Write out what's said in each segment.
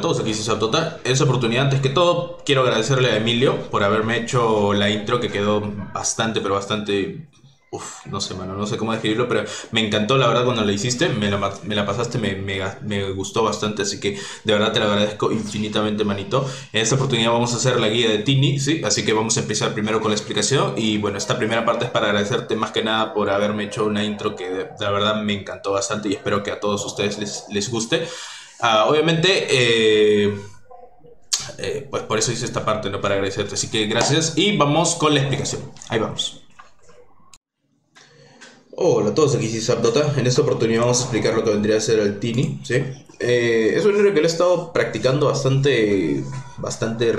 a todos, aquí es Tota. En esa oportunidad, antes que todo, quiero agradecerle a Emilio por haberme hecho la intro que quedó bastante, pero bastante Uf, no sé, mano, no sé cómo describirlo, pero me encantó la verdad cuando la hiciste, me la, me la pasaste, me, me, gustó bastante, así que de verdad te lo agradezco infinitamente, manito. En esta oportunidad vamos a hacer la guía de Tini, ¿sí? Así que vamos a empezar primero con la explicación y bueno, esta primera parte es para agradecerte más que nada por haberme hecho una intro que de, la verdad me encantó bastante y espero que a todos ustedes les, les guste. Ah, obviamente... Eh, eh, pues por eso hice esta parte, ¿no? Para agradecerte. Así que gracias y vamos con la explicación. Ahí vamos. Hola a todos, aquí es Zapdota. En esta oportunidad vamos a explicar lo que vendría a ser el Tini, ¿sí? Eh, es un héroe que lo he estado practicando bastante, bastante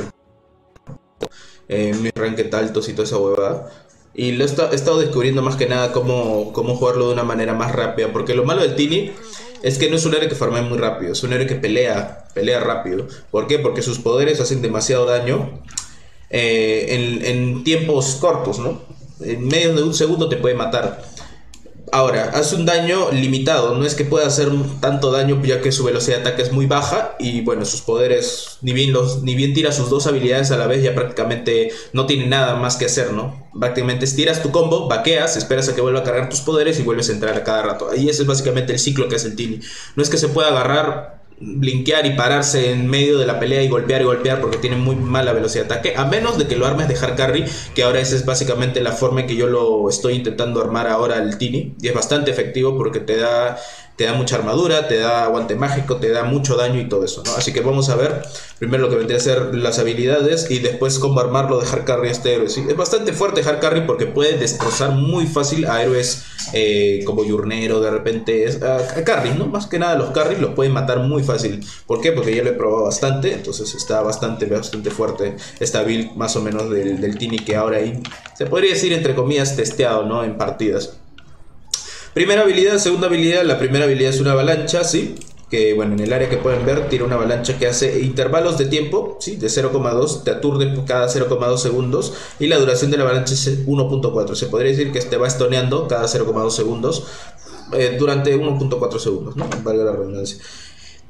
en mis ranked altos y toda esa huevada. Y lo he, estado descubriendo más que nada cómo, cómo jugarlo de una manera más rápida. Porque lo malo del Tini es que no es un héroe que farmea muy rápido, es un héroe que pelea, pelea rápido. ¿Por qué? Porque sus poderes hacen demasiado daño eh, en, en tiempos cortos, ¿no? En medio de un segundo te puede matar. Ahora, hace un daño limitado, no es que pueda hacer tanto daño ya que su velocidad de ataque es muy baja y bueno, sus poderes, ni bien, los, ni bien tira sus dos habilidades a la vez, ya prácticamente no tiene nada más que hacer, ¿no? Prácticamente estiras tu combo, vaqueas, esperas a que vuelva a cargar tus poderes y vuelves a entrar a cada rato. Y ese es básicamente el ciclo que hace el Tini. No es que se pueda agarrar blinkear y pararse en medio de la pelea y golpear y golpear porque tiene muy mala velocidad de ataque, a menos de que lo armes de hard carry, que ahora esa es básicamente la forma en que yo lo estoy intentando armar ahora el Tini, y es bastante efectivo porque te da te da mucha armadura, te da aguante mágico, te da mucho daño y todo eso, ¿no? Así que vamos a ver primero lo que vendría a ser las habilidades y después cómo armarlo de hard carry a este héroe. Es bastante fuerte hard carry porque puede destrozar muy fácil a héroes eh, como Yurnero, de repente, es, a, carry, ¿no? Más que nada los carry los pueden matar muy fácil. ¿Por qué? Porque ya lo he probado bastante, entonces está bastante, bastante fuerte esta build más o menos del, del Tini que ahora ahí se podría decir entre comillas testeado, ¿no? En partidas. Primera habilidad, segunda habilidad. La primera habilidad es una avalancha, ¿sí? Que bueno, en el área que pueden ver, tira una avalancha que hace intervalos de tiempo, ¿sí? De 0,2, te aturde cada 0,2 segundos. Y la duración de la avalancha es 1.4. Se podría decir que te va estoneando cada 0,2 segundos eh, durante 1.4 segundos, ¿no? Valga la redundancia.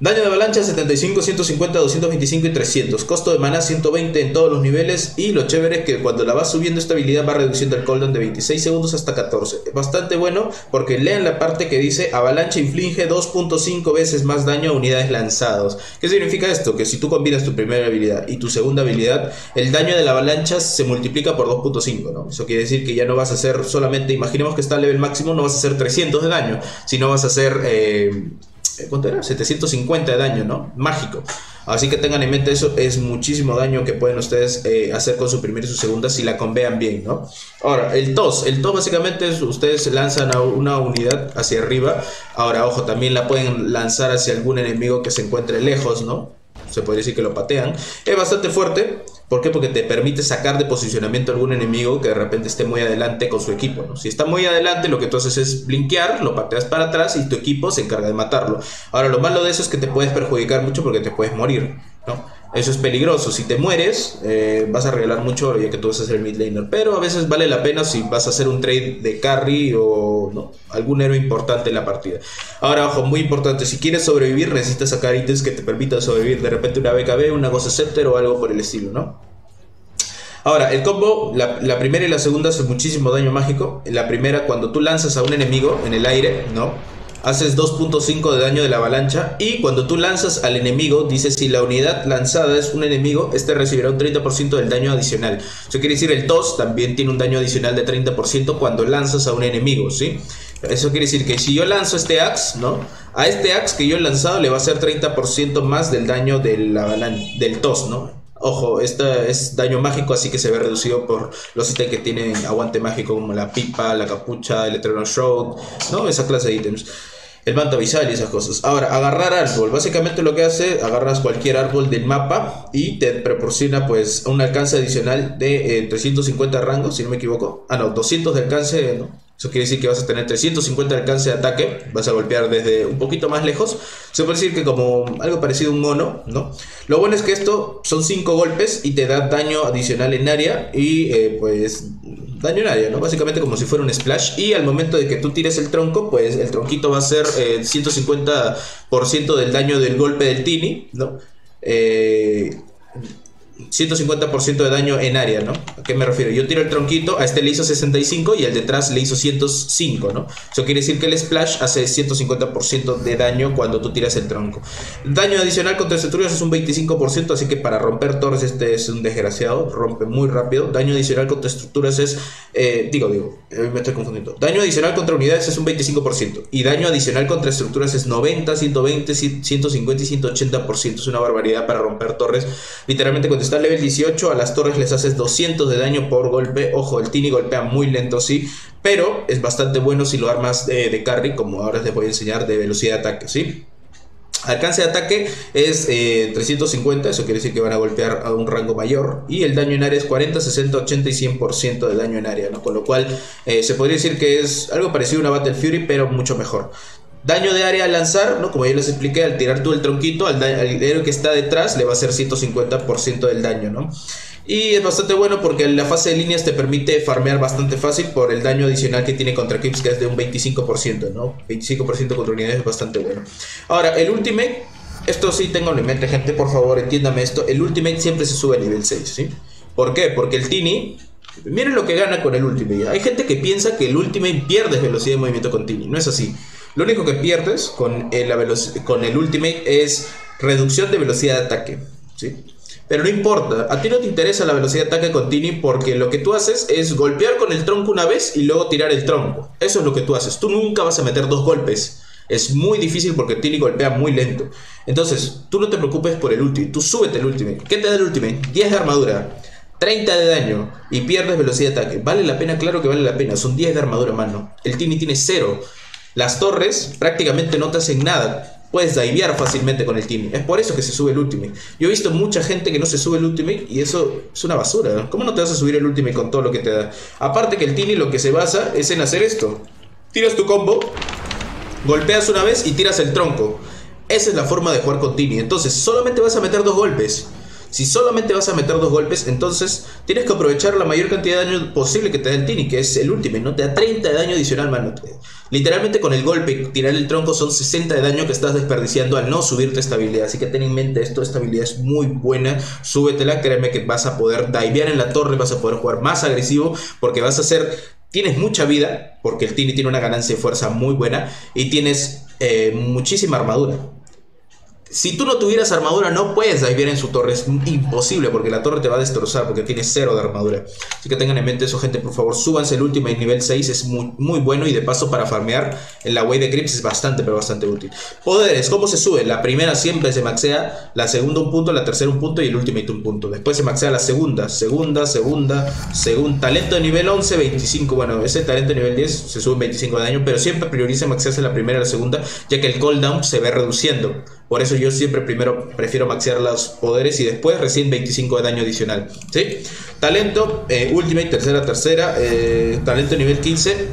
Daño de avalancha 75, 150, 225 y 300. Costo de mana 120 en todos los niveles. Y lo chévere es que cuando la vas subiendo esta habilidad va reduciendo el cooldown de 26 segundos hasta 14. Bastante bueno porque lean la parte que dice avalancha inflige 2.5 veces más daño a unidades lanzados. ¿Qué significa esto? Que si tú combinas tu primera habilidad y tu segunda habilidad, el daño de la avalancha se multiplica por 2.5. ¿no? Eso quiere decir que ya no vas a hacer solamente, imaginemos que está al level máximo, no vas a hacer 300 de daño, sino vas a hacer... Eh, ¿cuánto era? 750 de daño, ¿no? Mágico. Así que tengan en mente eso, es muchísimo daño que pueden ustedes eh, hacer con su primera y su segunda si la convean bien, ¿no? Ahora, el TOS, el TOS básicamente es ustedes lanzan a una unidad hacia arriba, ahora ojo, también la pueden lanzar hacia algún enemigo que se encuentre lejos, ¿no? Se podría decir que lo patean. Es bastante fuerte, ¿Por qué? Porque te permite sacar de posicionamiento a algún enemigo que de repente esté muy adelante con su equipo. Si está muy adelante, lo que tú haces es blinkear, lo pateas para atrás y tu equipo se encarga de matarlo. Ahora, lo malo de eso es que te puedes perjudicar mucho porque te puedes morir. ¿no? Eso es peligroso. Si te mueres, eh, vas a regalar mucho ya que tú vas a ser mid laner. Pero a veces vale la pena si vas a hacer un trade de carry o ¿no? algún héroe importante en la partida. Ahora, ojo, muy importante. Si quieres sobrevivir, necesitas sacar ítems que te permitan sobrevivir. De repente una BKB, una Goza Scepter o algo por el estilo, ¿no? Ahora, el combo, la, la, primera y la segunda hacen muchísimo daño mágico. La primera, cuando tú lanzas a un enemigo en el aire, ¿no? Haces 2.5 de daño de la avalancha y cuando tú lanzas al enemigo, dice si la unidad lanzada es un enemigo, este recibirá un 30% del daño adicional. Eso quiere decir el TOS también tiene un daño adicional de 30% cuando lanzas a un enemigo, ¿sí? Eso quiere decir que si yo lanzo este axe, ¿no? A este axe que yo he lanzado le va a hacer 30% más del daño del, del TOS, ¿no? Ojo, este es daño mágico, así que se ve reducido por los ítems que tienen aguante mágico, como la pipa, la capucha, el Eternal Shroud, ¿no? Esa clase de ítems el manto visual y esas cosas. Ahora, agarrar árbol. Básicamente lo que hace, agarras cualquier árbol del mapa y te proporciona pues un alcance adicional de 350 eh, rangos, si no me equivoco. Ah, no, 200 de alcance, ¿no? Eso quiere decir que vas a tener 350 de alcance de ataque, vas a golpear desde un poquito más lejos. Se puede decir que como algo parecido a un mono, ¿no? Lo bueno es que esto son 5 golpes y te da daño adicional en área y eh, pues daño en área, ¿no? Básicamente como si fuera un splash. Y al momento de que tú tires el tronco, pues el tronquito va a ser eh, 150% del daño del golpe del Tini, ¿no? eh, 150% de daño en área, ¿no? ¿A qué me refiero? Yo tiro el tronquito, a este le hizo 65 y al detrás le hizo 105, ¿no? Eso quiere decir que el splash hace 150% de daño cuando tú tiras el tronco. Daño adicional contra estructuras es un 25%, así que para romper torres este es un desgraciado, rompe muy rápido. Daño adicional contra estructuras es, eh, digo, digo, eh, me estoy confundiendo. Daño adicional contra unidades es un 25% y daño adicional contra estructuras es 90, 120, 150 y 180%. Es una barbaridad para romper torres. Literalmente cuando está level 18, a las torres les haces 200 de daño por golpe. Ojo, el Tini golpea muy lento, sí, pero es bastante bueno si lo armas de, carry, como ahora les voy a enseñar, de velocidad de ataque, sí. Alcance de ataque es 350, eh, eso quiere decir que van a golpear a un rango mayor. Y el daño en área es 40, 60, 80 y 100% de daño en área, ¿no? Con lo cual eh, se podría decir que es algo parecido a una Battle Fury, pero mucho mejor. Daño de área al lanzar, ¿no? Como ya les expliqué, al tirar tú el tronquito, al, al que está detrás le va a hacer 150% del daño, ¿no? Y es bastante bueno porque la fase de líneas te permite farmear bastante fácil por el daño adicional que tiene contra Kips, que es de un 25%, ¿no? 25% contra unidades es bastante bueno. Ahora, el Ultimate, esto sí tengo en mente, gente, por favor, entiéndame esto. El Ultimate siempre se sube a nivel 6, ¿sí? ¿Por qué? Porque el Tini, miren lo que gana con el Ultimate. Hay gente que piensa que el Ultimate pierde velocidad de movimiento con Tini, no es así. Lo único que pierdes con el, con el Ultimate es reducción de velocidad de ataque, ¿sí? Pero no importa, a ti no te interesa la velocidad de ataque con Tini porque lo que tú haces es golpear con el tronco una vez y luego tirar el tronco. Eso es lo que tú haces. Tú nunca vas a meter dos golpes. Es muy difícil porque Tini golpea muy lento. Entonces, tú no te preocupes por el ultimate. Tú súbete el ultimate. ¿Qué te da el ultimate? 10 de armadura, 30 de daño y pierdes velocidad de ataque. ¿Vale la pena? Claro que vale la pena. Son 10 de armadura, mano. El Tini tiene 0. Las torres prácticamente no te hacen nada puedes divear fácilmente con el Tini. Es por eso que se sube el Ultimate. Yo he visto mucha gente que no se sube el Ultimate y eso es una basura. ¿Cómo no te vas a subir el Ultimate con todo lo que te da? Aparte que el Tini lo que se basa es en hacer esto. Tiras tu combo, golpeas una vez y tiras el tronco. Esa es la forma de jugar con Tini. Entonces, solamente vas a meter dos golpes. Si solamente vas a meter dos golpes, entonces tienes que aprovechar la mayor cantidad de daño posible que te da el Tini, que es el último, ¿no? Te da 30 de daño adicional, mano. Literalmente con el golpe, tirar el tronco son 60 de daño que estás desperdiciando al no subirte estabilidad. Así que ten en mente esto, estabilidad es muy buena. Súbetela, créeme que vas a poder divear en la torre, vas a poder jugar más agresivo, porque vas a hacer tienes mucha vida, porque el Tini tiene una ganancia de fuerza muy buena, y tienes eh, muchísima armadura. Si tú no tuvieras armadura, no puedes divear en su torre. Es imposible porque la torre te va a destrozar porque tiene cero de armadura. Así que tengan en mente eso, gente. Por favor, súbanse el último nivel 6. Es muy, bueno y de paso para farmear en la way de Grips es bastante, pero bastante útil. Poderes, ¿cómo se sube? La primera siempre se maxea, la segunda un punto, la tercera un punto y el ultimate un punto. Después se maxea la segunda, segunda, segunda, segunda. Talento de nivel 11, 25. Bueno, ese talento de nivel 10 se sube 25 de daño, pero siempre prioriza maxearse la primera y la segunda, ya que el cooldown se ve reduciendo. Por eso yo siempre primero prefiero maxear los poderes y después recién 25 de daño adicional. ¿sí? Talento, eh, Ultimate, tercera, tercera. Eh, talento nivel 15.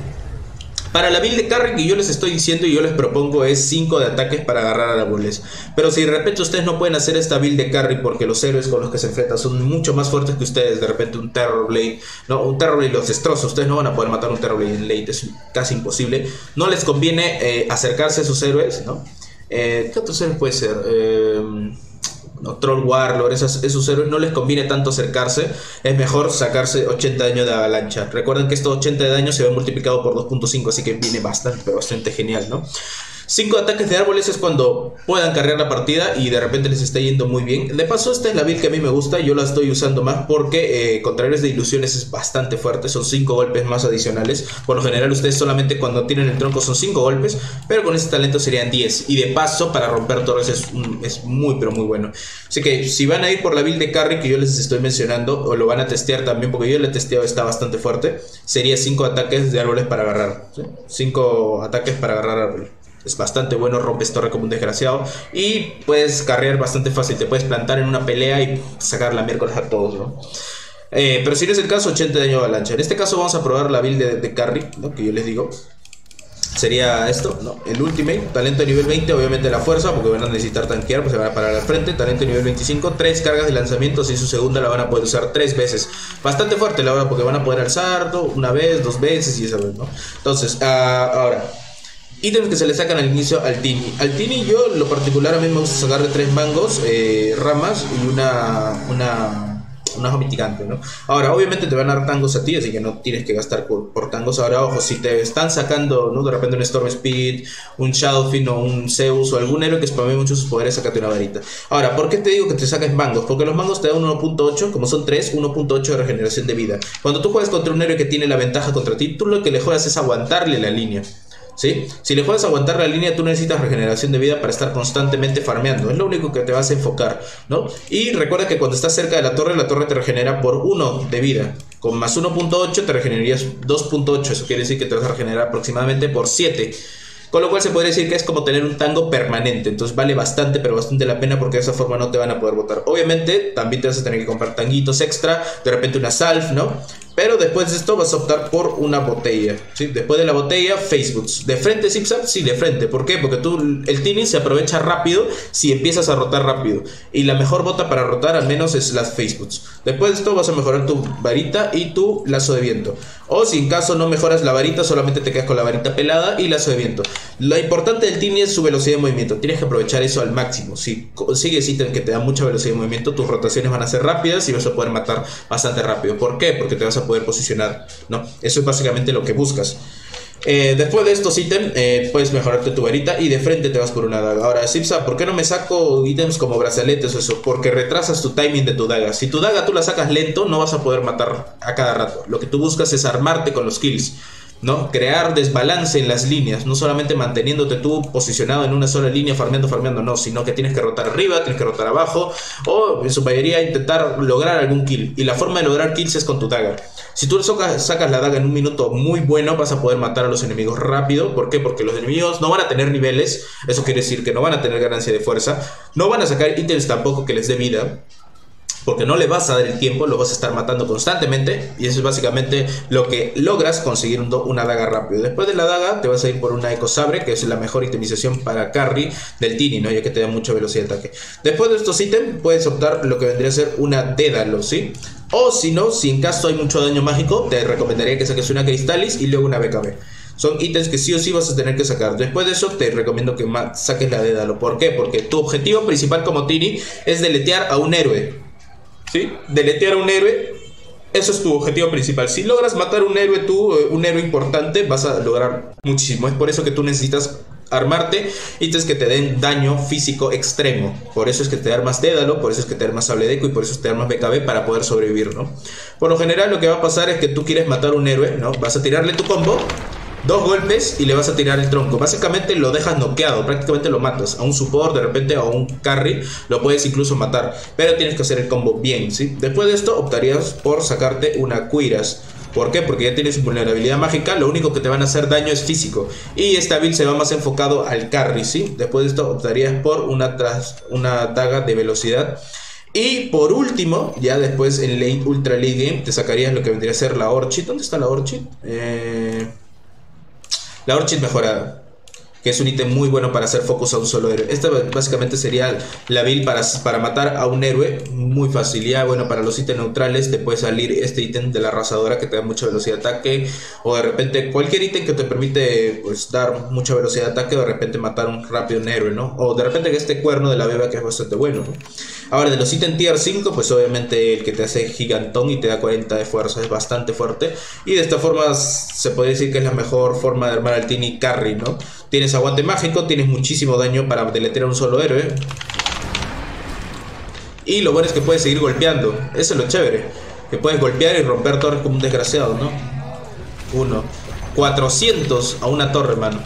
Para la build de carry que yo les estoy diciendo y yo les propongo es 5 de ataques para agarrar a la bulles. Pero si de repente ustedes no pueden hacer esta build de carry porque los héroes con los que se enfrentan son mucho más fuertes que ustedes, de repente un Terrorblade, no, un Terrorblade los destroza, ustedes no van a poder matar un Terrorblade en late, es casi imposible. No les conviene eh, acercarse a sus héroes, ¿no? Eh, ¿Qué otros héroes puede ser? Eh, Troll Warlord, esos, héroes no les conviene tanto acercarse, es mejor sacarse 80 daño de avalancha. Recuerden que estos 80 de daño se ven multiplicado por 2.5, así que viene bastante, bastante genial, ¿no? 5 ataques de árboles es cuando puedan cargar la partida y de repente les está yendo muy bien. De paso, esta es la build que a mí me gusta, yo la estoy usando más porque eh, contra de ilusiones es bastante fuerte, son 5 golpes más adicionales. Por lo general, ustedes solamente cuando tienen el tronco son 5 golpes, pero con este talento serían 10. Y de paso, para romper torres es, es muy, pero muy bueno. Así que si van a ir por la build de carry que yo les estoy mencionando, o lo van a testear también, porque yo le he testeado, está bastante fuerte, sería 5 ataques de árboles para agarrar. 5 ataques para agarrar árboles es bastante bueno, rompes torre como un desgraciado y puedes carrear bastante fácil, te puedes plantar en una pelea y sacar la miércoles a todos, ¿no? Eh, pero si no es el caso, 80 de daño avalancha. En este caso vamos a probar la build de, carry, ¿no? que yo les digo. Sería esto, ¿no? El ultimate, talento de nivel 20, obviamente la fuerza, porque van a necesitar tanquear, pues se van a parar al frente. Talento de nivel 25, tres cargas de lanzamiento, y su segunda la van a poder usar tres veces. Bastante fuerte la porque van a poder alzar una vez, dos veces y esa vez, ¿no? Entonces, uh, ahora, ítems que se le sacan al inicio al Tini. Al Tini yo, lo particular, a mí me gusta sacarle tres mangos, eh, ramas y una, una una mitigante, ¿no? Ahora, obviamente te van a dar tangos a ti, así que no tienes que gastar por, tangos. Ahora, ojo, si te están sacando, ¿no? De repente un Storm Speed, un Shadowfin o un Zeus o algún héroe que spamee mucho sus poderes, sacate una varita. Ahora, ¿por qué te digo que te saques mangos? Porque los mangos te dan 1.8, como son 3, 1.8 de regeneración de vida. Cuando tú juegas contra un héroe que tiene la ventaja contra ti, tú lo que le juegas es aguantarle la línea. ¿Sí? Si le puedes aguantar la línea, tú necesitas regeneración de vida para estar constantemente farmeando. Es lo único que te vas a enfocar, ¿no? Y recuerda que cuando estás cerca de la torre, la torre te regenera por 1 de vida. Con más 1.8 te regenerarías 2.8. Eso quiere decir que te vas a regenerar aproximadamente por 7. Con lo cual se podría decir que es como tener un tango permanente. Entonces vale bastante, pero bastante la pena porque de esa forma no te van a poder votar. Obviamente también te vas a tener que comprar tanguitos extra, de repente una salve, ¿no? Pero después de esto vas a optar por una botella. ¿sí? Después de la botella, Facebook. ¿De frente Zipzap? Sí, de frente. ¿Por qué? Porque tú, el Tini se aprovecha rápido si empiezas a rotar rápido. Y la mejor bota para rotar al menos es las Facebooks. Después de esto vas a mejorar tu varita y tu lazo de viento. O si en caso no mejoras la varita, solamente te quedas con la varita pelada y lazo de viento. Lo importante del Tini es su velocidad de movimiento. Tienes que aprovechar eso al máximo. Si consigues ítem que te da mucha velocidad de movimiento, tus rotaciones van a ser rápidas y vas a poder matar bastante rápido. ¿Por qué? Porque te vas a poder posicionar, ¿no? Eso es básicamente lo que buscas. Eh, después de estos ítems, eh, puedes mejorarte tu varita y de frente te vas por una daga. Ahora, Sipsa, ¿por qué no me saco ítems como brazaletes o eso? Porque retrasas tu timing de tu daga. Si tu daga tú la sacas lento, no vas a poder matar a cada rato. Lo que tú buscas es armarte con los kills. ¿No? Crear desbalance en las líneas, no solamente manteniéndote tú posicionado en una sola línea, farmeando, farmeando, no, sino que tienes que rotar arriba, tienes que rotar abajo, o en su mayoría intentar lograr algún kill. Y la forma de lograr kills es con tu daga. Si tú sacas la daga en un minuto muy bueno, vas a poder matar a los enemigos rápido. ¿Por qué? Porque los enemigos no van a tener niveles, eso quiere decir que no van a tener ganancia de fuerza, no van a sacar ítems tampoco que les dé vida porque no le vas a dar el tiempo, lo vas a estar matando constantemente y eso es básicamente lo que logras conseguir una daga rápido. Después de la daga te vas a ir por una Eco Sabre, que es la mejor itemización para carry del Tini, ¿no? ya que te da mucha velocidad de ataque. Después de estos ítems puedes optar lo que vendría a ser una Dédalo, ¿sí? O si no, si en caso hay mucho daño mágico, te recomendaría que saques una Cristalis y luego una BKB. Son ítems que sí o sí vas a tener que sacar. Después de eso, te recomiendo que saques la Dédalo. ¿Por qué? Porque tu objetivo principal como Tini es deletear a un héroe. ¿Sí? Deletear a un héroe, eso es tu objetivo principal. Si logras matar un héroe tú, eh, un héroe importante, vas a lograr muchísimo. Es por eso que tú necesitas armarte ítems que te den daño físico extremo. Por eso es que te armas Dédalo, por eso es que te armas Sable Deco y por eso es te armas BKB para poder sobrevivir, ¿no? Por lo general lo que va a pasar es que tú quieres matar un héroe, ¿no? Vas a tirarle tu combo dos golpes y le vas a tirar el tronco. Básicamente lo dejas noqueado, prácticamente lo matas. A un support, de repente, a un carry, lo puedes incluso matar. Pero tienes que hacer el combo bien, ¿sí? Después de esto, optarías por sacarte una Quiras. ¿Por qué? Porque ya tienes vulnerabilidad mágica, lo único que te van a hacer daño es físico. Y esta build se va más enfocado al carry, ¿sí? Después de esto optarías por una, tras, una daga de velocidad. Y por último, ya después en late, ultra late game, te sacarías lo que vendría a ser la Orchid. ¿Dónde está la Orchid? Eh... La Orchid mejorada, que es un ítem muy bueno para hacer focus a un solo héroe. Esta básicamente sería la build para, para matar a un héroe muy fácil. Ya, bueno, para los ítems neutrales te puede salir este ítem de la arrasadora que te da mucha velocidad de ataque. O de repente cualquier ítem que te permite pues, dar mucha velocidad de ataque o de repente matar un rápido un héroe, ¿no? O de repente este cuerno de la beba que es bastante bueno, ¿no? Ahora, de los ítems tier 5, pues obviamente el que te hace gigantón y te da 40 de fuerza es bastante fuerte. Y de esta forma se puede decir que es la mejor forma de armar al Tini Carry, ¿no? Tienes aguante mágico, tienes muchísimo daño para deletear a un solo héroe. Y lo bueno es que puedes seguir golpeando. Eso es lo chévere. Que puedes golpear y romper torres como un desgraciado, ¿no? Uno. 400 a una torre, mano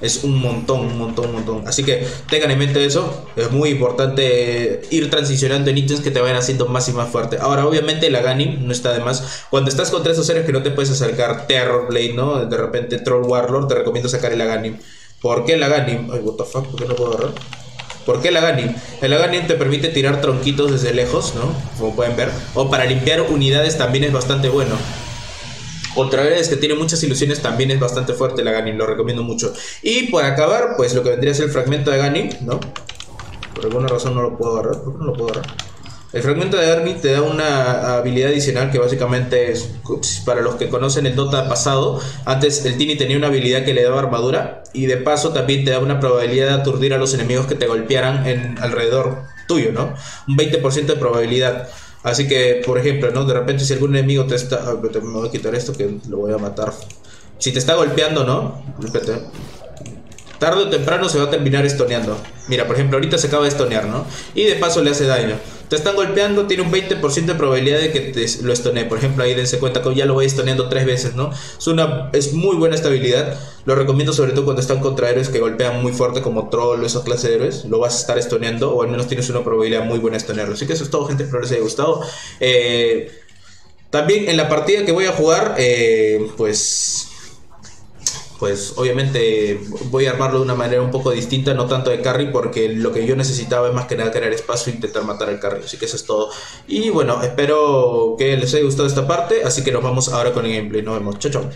es un montón, un montón, un montón. Así que tengan en mente eso. Es muy importante ir transicionando en ítems que te vayan haciendo más y más fuerte. Ahora, obviamente, la Ganim no está de más. Cuando estás contra esos seres que no te puedes acercar, Terror Blade, ¿no? De repente, Troll Warlord, te recomiendo sacar el Aganim. ¿Por qué el Aganim? Ay, what the fuck, ¿por qué no puedo agarrar? ¿Por qué el Aganim? El Aganim te permite tirar tronquitos desde lejos, ¿no? Como pueden ver. O para limpiar unidades también es bastante bueno. Otra vez que tiene muchas ilusiones también es bastante fuerte la Ganin, lo recomiendo mucho. Y por acabar, pues lo que vendría a ser el fragmento de Ganin, ¿no? Por alguna razón no lo puedo agarrar. ¿Por qué no lo puedo agarrar? El fragmento de Ernie te da una habilidad adicional que básicamente es para los que conocen el Dota pasado. Antes el Tini tenía una habilidad que le daba armadura y de paso también te da una probabilidad de aturdir a los enemigos que te golpearan en alrededor tuyo, ¿no? Un 20% de probabilidad. Así que, por ejemplo, ¿no? De repente si algún enemigo te está... Ah, me voy a quitar esto que lo voy a matar. Si te está golpeando, ¿no? Espérate. Tarde o temprano se va a terminar estoneando. Mira, por ejemplo, ahorita se acaba de estonear, ¿no? Y de paso le hace daño. Te están golpeando, tiene un 20% de probabilidad de que te lo estonee. Por ejemplo, ahí dense cuenta que ya lo voy estoneando tres veces, ¿no? Es, una, es muy buena estabilidad. Lo recomiendo sobre todo cuando están contra héroes que golpean muy fuerte como troll o esa clase de héroes. Lo vas a estar estoneando o al menos tienes una probabilidad muy buena de estonearlo. Así que eso es todo, gente. Espero les haya gustado. Eh, también en la partida que voy a jugar, eh, pues pues obviamente voy a armarlo de una manera un poco distinta, no tanto de carry, porque lo que yo necesitaba es más que nada crear espacio e intentar matar al carry. Así que eso es todo. Y bueno, espero que les haya gustado esta parte, así que nos vamos ahora con el gameplay. Nos vemos, chao chao.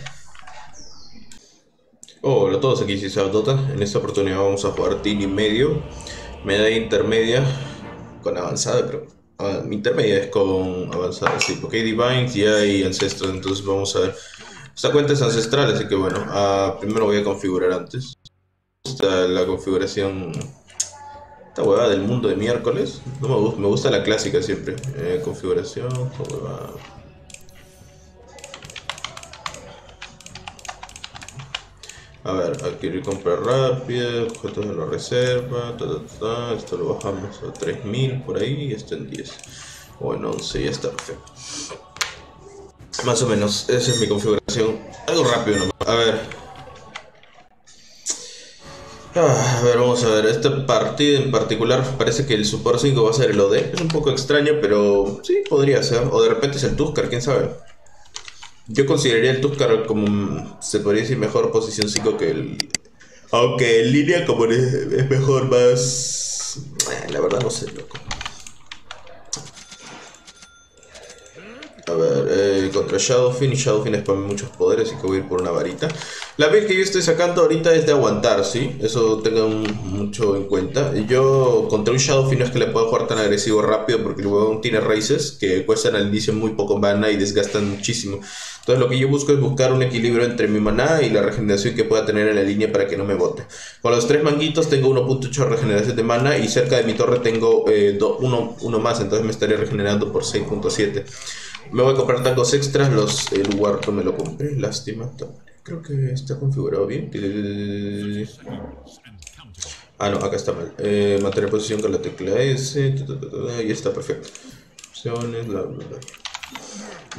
Hola a todos, aquí es Dota. En esta oportunidad vamos a jugar team y medio, medalla intermedia con avanzada, pero ah, intermedia es con avanzada, sí, porque hay Divines y hay Ancestros, entonces vamos a ver. Esta cuenta es ancestral, así que bueno, uh, primero voy a configurar antes. Esta la configuración. Esta huevada del mundo de miércoles. No me gusta, me gusta la clásica siempre. Eh, configuración, A ver, adquirir compra rápida, objetos de la reserva, esto lo bajamos a 3000 por ahí y esto en 10. Bueno, 11, ya está perfecto. Más o menos, esa es mi configuración. Algo rápido nomás. A ver. Ah, a ver, vamos a ver. Esta partida en particular parece que el Support 5 va a ser el OD. Es un poco extraño, pero sí, podría ser. O de repente es el Tuskar, quién sabe. Yo consideraría el Tuskar como, se podría decir, mejor posición 5 que el... Aunque en línea como es, mejor, más... Eh, la verdad no sé, loco. A ver, eh, contra Shadowfin y Shadowfin spam muchos poderes y que voy a ir por una varita. La build que yo estoy sacando ahorita es de aguantar, ¿sí? Eso tengan mucho en cuenta. Yo contra un Shadowfin no es que le pueda jugar tan agresivo rápido porque el huevón tiene raíces que cuestan al inicio muy poco mana y desgastan muchísimo. Entonces lo que yo busco es buscar un equilibrio entre mi mana y la regeneración que pueda tener en la línea para que no me bote. Con los tres manguitos tengo 1.8 de regeneración de mana y cerca de mi torre tengo eh, uno, uno más, entonces me estaría regenerando por 6.7. Me voy a comprar tangos extras, los, el huerto me lo compré, lástima. Creo que está configurado bien. Ah, no, acá está mal. Eh, mantener posición con la tecla S. Ahí está perfecto. Opciones, bla, bla, bla.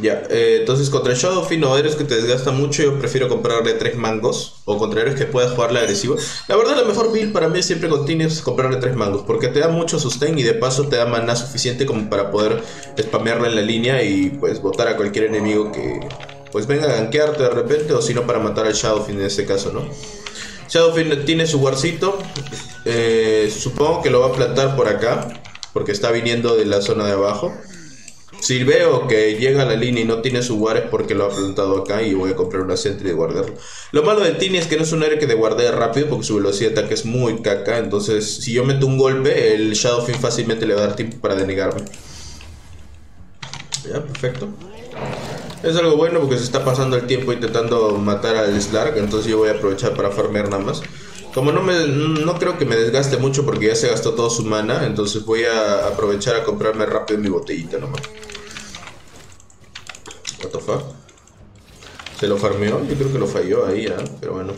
Ya, eh, entonces contra Shadowfin o héroes que te desgasta mucho, yo prefiero comprarle tres mangos. O contra héroes que puedas jugarle agresivo. La verdad, la mejor build para mí siempre continua es comprarle tres mangos. Porque te da mucho sustain y de paso te da mana suficiente como para poder spamearla en la línea y pues botar a cualquier enemigo que pues venga a gankearte de repente. O si no, para matar al Shadowfin en este caso, ¿no? Shadowfin tiene su warcito. Eh, supongo que lo va a plantar por acá. Porque está viniendo de la zona de abajo. Si veo que llega a la línea y no tiene su guard es porque lo ha plantado acá y voy a comprar una sentry de guardarlo. Lo malo de Tini es que no es un área que de guardee rápido porque su velocidad de ataque es muy caca. Entonces, si yo meto un golpe, el Shadowfin fácilmente le va a dar tiempo para denegarme. Ya, perfecto. Es algo bueno porque se está pasando el tiempo intentando matar al Slark, entonces yo voy a aprovechar para farmear nada más. Como no, me, no creo que me desgaste mucho porque ya se gastó toda su mana, entonces voy a aprovechar a comprarme rápido mi botellita nomás. ¿Se lo farmeó? Yo creo que lo falló ahí, ¿eh? Pero bueno.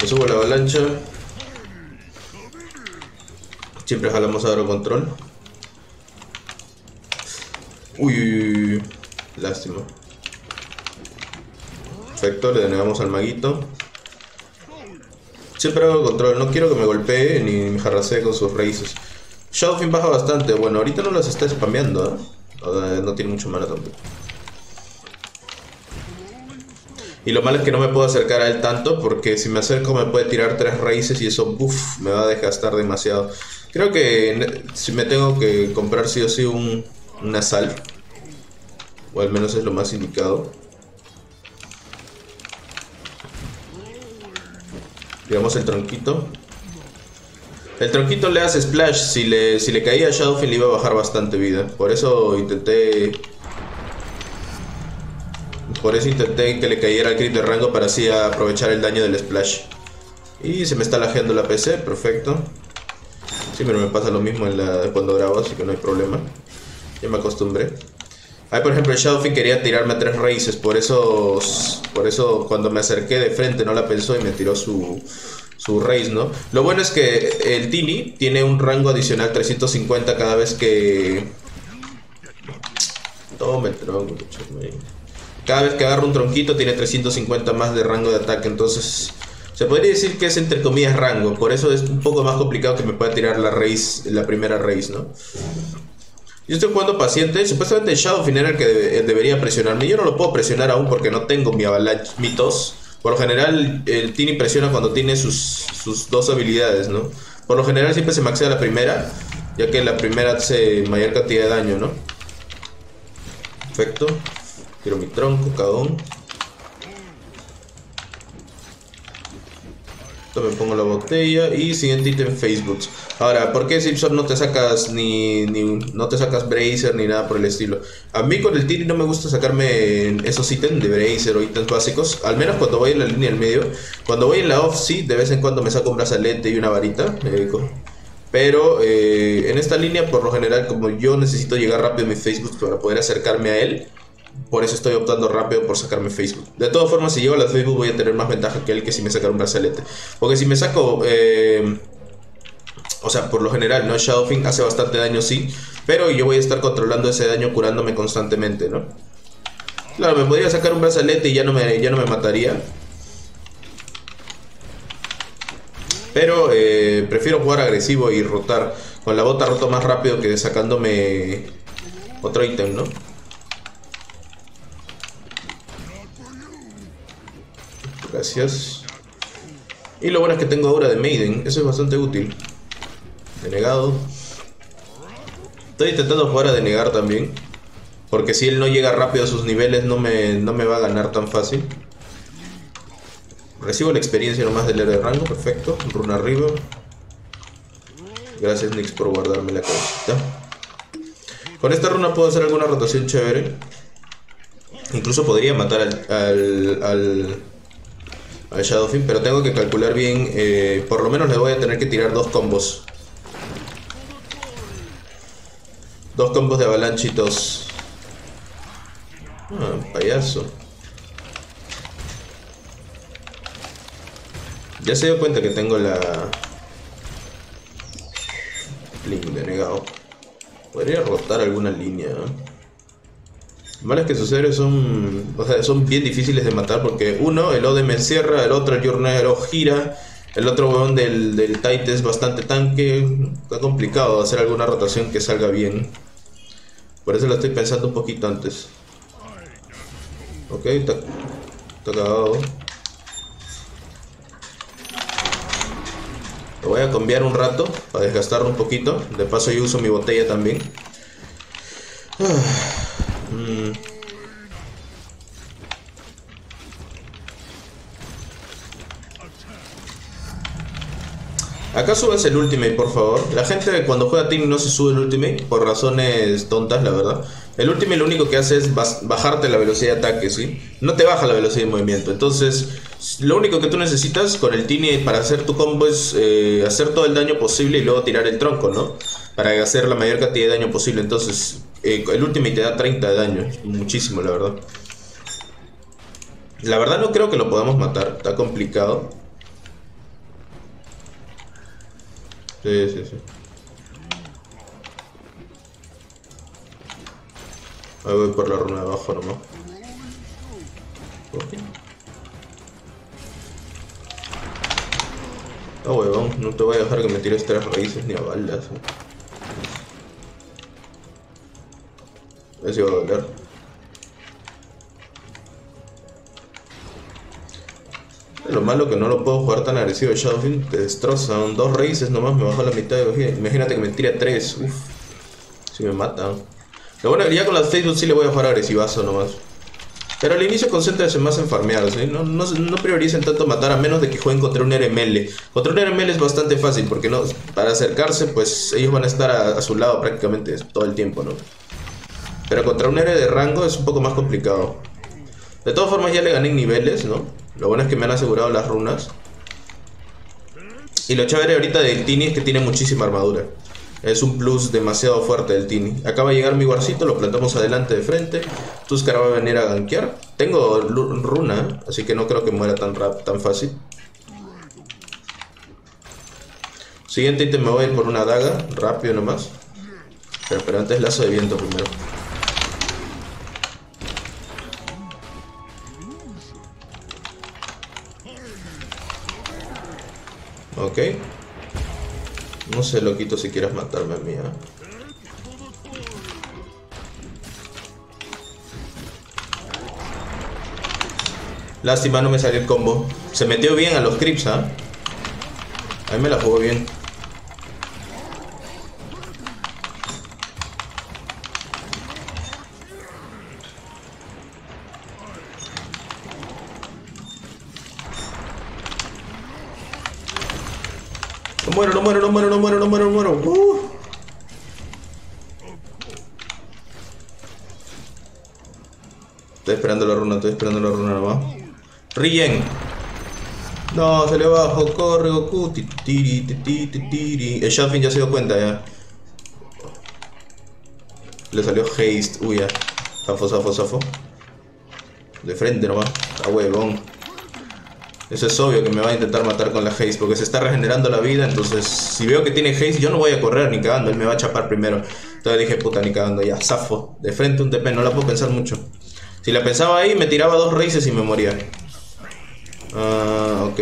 Me subo la avalancha. Siempre jalamos a control. Uy, uy, uy, Lástima. Perfecto, le denegamos al maguito. Siempre hago control, no quiero que me golpee ni me jarrasee con sus raíces. Shadowfin baja bastante. Bueno, ahorita no las está spameando, ¿eh? No tiene mucho mana tampoco. Y lo malo es que no me puedo acercar a él tanto porque si me acerco me puede tirar tres raíces y eso buff, me va a desgastar demasiado. Creo que si me tengo que comprar sí o sí un, una sal. O al menos es lo más indicado. Tiramos el tronquito. El tronquito le hace splash, si le, si le caía a Shadowfin le iba a bajar bastante vida. Por eso intenté... Por eso intenté que le cayera el crit de rango para así aprovechar el daño del splash. Y se me está lajeando la PC, perfecto. Pero me pasa lo mismo cuando grabo, así que no hay problema. Ya me acostumbré. Ahí, por ejemplo, Shadowfin quería tirarme a tres raíces, por eso, por eso cuando me acerqué de frente no la pensó y me tiró su, su raíz, ¿no? Lo bueno es que el Tini tiene un rango adicional 350 cada vez que... Toma el tronco, Cada vez que agarra un tronquito tiene 350 más de rango de ataque, entonces... Se podría decir que es entre comillas rango, por eso es un poco más complicado que me pueda tirar la raíz, la primera raíz, ¿no? Yo estoy jugando paciente. Supuestamente Shadowfin era el que debería presionarme. Yo no lo puedo presionar aún porque no tengo mi avalanche, mi tos. Por lo general, el Tini presiona cuando tiene sus, sus dos habilidades, ¿no? Por lo general siempre se maxea la primera, ya que la primera hace mayor cantidad de daño, ¿no? Perfecto. Quiero mi tronco, cagón. Me pongo la botella y siguiente ítem Facebook. Ahora, ¿por qué Simpson no te sacas ni, no te sacas Bracer ni nada por el estilo? A mí con el Tiri no me gusta sacarme esos ítems de Bracer o ítems básicos, al menos cuando voy en la línea del medio. Cuando voy en la off sí, de vez en cuando me saco un brazalete y una varita. pero eh, en esta línea, por lo general, como yo necesito llegar rápido a mi Facebook para poder acercarme a él, por eso estoy optando rápido por sacarme Facebook. De todas formas, si llego a la Facebook voy a tener más ventaja que él que si me sacara un brazalete. Porque si me saco... Eh, o sea, por lo general, ¿no? Shadowfin hace bastante daño, sí. Pero yo voy a estar controlando ese daño curándome constantemente, ¿no? Claro, me podría sacar un brazalete y ya no me, ya no me mataría. Pero eh, prefiero jugar agresivo y rotar. Con la bota roto más rápido que sacándome otro ítem, ¿no? Gracias. Y lo bueno es que tengo aura de Maiden. Eso es bastante útil. Denegado. Estoy intentando jugar a denegar también. Porque si él no llega rápido a sus niveles no me, no me va a ganar tan fácil. Recibo la experiencia nomás del héroe de rango, perfecto. Runa arriba. Gracias Nix por guardarme la cabecita. Con esta runa puedo hacer alguna rotación chévere. Incluso podría matar al, al a Shadowfin, pero tengo que calcular bien, eh, por lo menos le voy a tener que tirar dos combos. Dos combos de avalanchitos. Ah, payaso. Ya se dio cuenta que tengo la... Link denegado. Podría rotar alguna línea, Mal es que sus héroes son, o sea, son bien difíciles de matar porque uno, el Ode me encierra, el otro, el Jornero gira, el otro weón del, del Tite es bastante tanque. Está complicado hacer alguna rotación que salga bien. Por eso lo estoy pensando un poquito antes. Ok, está, está acabado. Lo voy a cambiar un rato para desgastarlo un poquito. De paso yo uso mi botella también. Ah. Mm. Acá subes el ultimate, por favor. La gente cuando juega Team no se sube el ultimate por razones tontas, la verdad. El ultimate lo único que hace es bajarte la velocidad de ataque, ¿sí? No te baja la velocidad de movimiento. Entonces, lo único que tú necesitas con el Tini para hacer tu combo es eh, hacer todo el daño posible y luego tirar el tronco, ¿no? Para hacer la mayor cantidad de daño posible. Entonces, eh, el ultimate te da 30 de daño. Muchísimo, la verdad. La verdad no creo que lo podamos matar. Está complicado. Sí, sí, sí. Ahí voy por la runa de abajo nomás. No, huevón, no te voy a dejar que me tires tres raíces ni a balas. Eso va a doler. Lo malo que no lo puedo jugar tan agresivo. Shadowfield te destroza. Dos raíces nomás me baja la mitad Imagínate que me tira tres. Uf. Si me mata. Lo bueno que ya con las Facebook sí le voy a jugar agresivazo nomás. Pero al inicio concéntrense más en no, no, prioricen tanto matar a menos de que jueguen contra un RML. Contra un RML es bastante fácil porque no, para acercarse pues ellos van a estar a, su lado prácticamente todo el tiempo, ¿no? Pero contra un R de rango es un poco más complicado. De todas formas ya le gané en niveles, ¿no? Lo bueno es que me han asegurado las runas. Y lo chévere ahorita del Tini es que tiene muchísima armadura. Es un plus demasiado fuerte del Tini. Acaba de llegar mi guarcito, lo plantamos adelante de frente. Tuskar va a venir a gankear. Tengo runa, así que no creo que muera tan, rap, tan fácil. Siguiente ítem me voy a ir por una daga, rápido nomás. Pero, pero antes lazo de viento primero. Ok. No sé, loquito, si quieres matarme a mí, ¿eh? Lástima, no me salió el combo. Se metió bien a los creeps, ¿ah? ¿eh? Me la jugó bien. Muero, no muero, no muero, no muero, no muero, no muero. Uh. Estoy esperando la runa, estoy esperando la runa nomás. Rien. No, se le bajo, corre Goku. El Shuffling ya se dio cuenta ya. Le salió haste. Uy, ya. Zafo, zafo, zafo. De frente nomás. A huevón. Eso es obvio que me va a intentar matar con la haste porque se está regenerando la vida. Entonces, si veo que tiene haste, yo no voy a correr ni cagando. Él me va a chapar primero. Entonces dije, puta, ni cagando. Ya, zafo. De frente un TP, no la puedo pensar mucho. Si la pensaba ahí, me tiraba dos raíces y me moría. Ah, ok.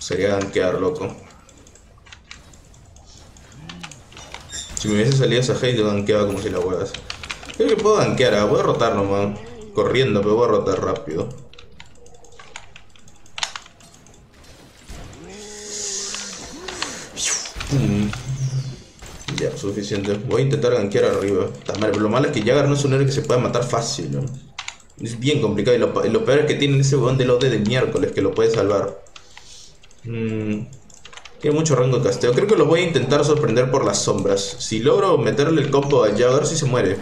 Sería gankear, loco. Si me hubiese salido esa hate, yo gankeaba como si la huevas. Creo que puedo gankear, ¿eh? a rotar nomás. Corriendo, pero voy a rotar rápido. Ya, suficiente. Voy a intentar gankear arriba. Lo malo es que Jagger no es un héroe que se pueda matar fácil, ¿no? Es bien complicado. Y lo, peor es que tiene ese weón de lote de miércoles que lo puede salvar. Mm. Tiene mucho rango de casteo. Creo que lo voy a intentar sorprender por las sombras. Si logro meterle el combo a Jagger, si se muere.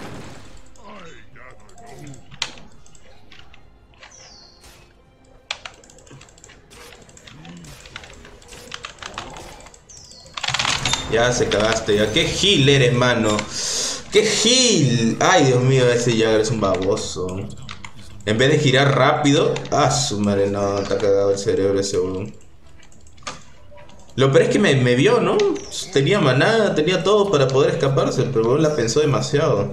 Ya se cagaste, ya. ¿Qué gil eres, mano? ¡Qué gil! Ay, Dios mío, ese Jagger es un baboso. En vez de girar rápido. Ah, su madre, no, está cagado el cerebro ese weón. Lo peor es que me, vio, ¿no? Tenía manada, tenía todo para poder escaparse, pero la pensó demasiado.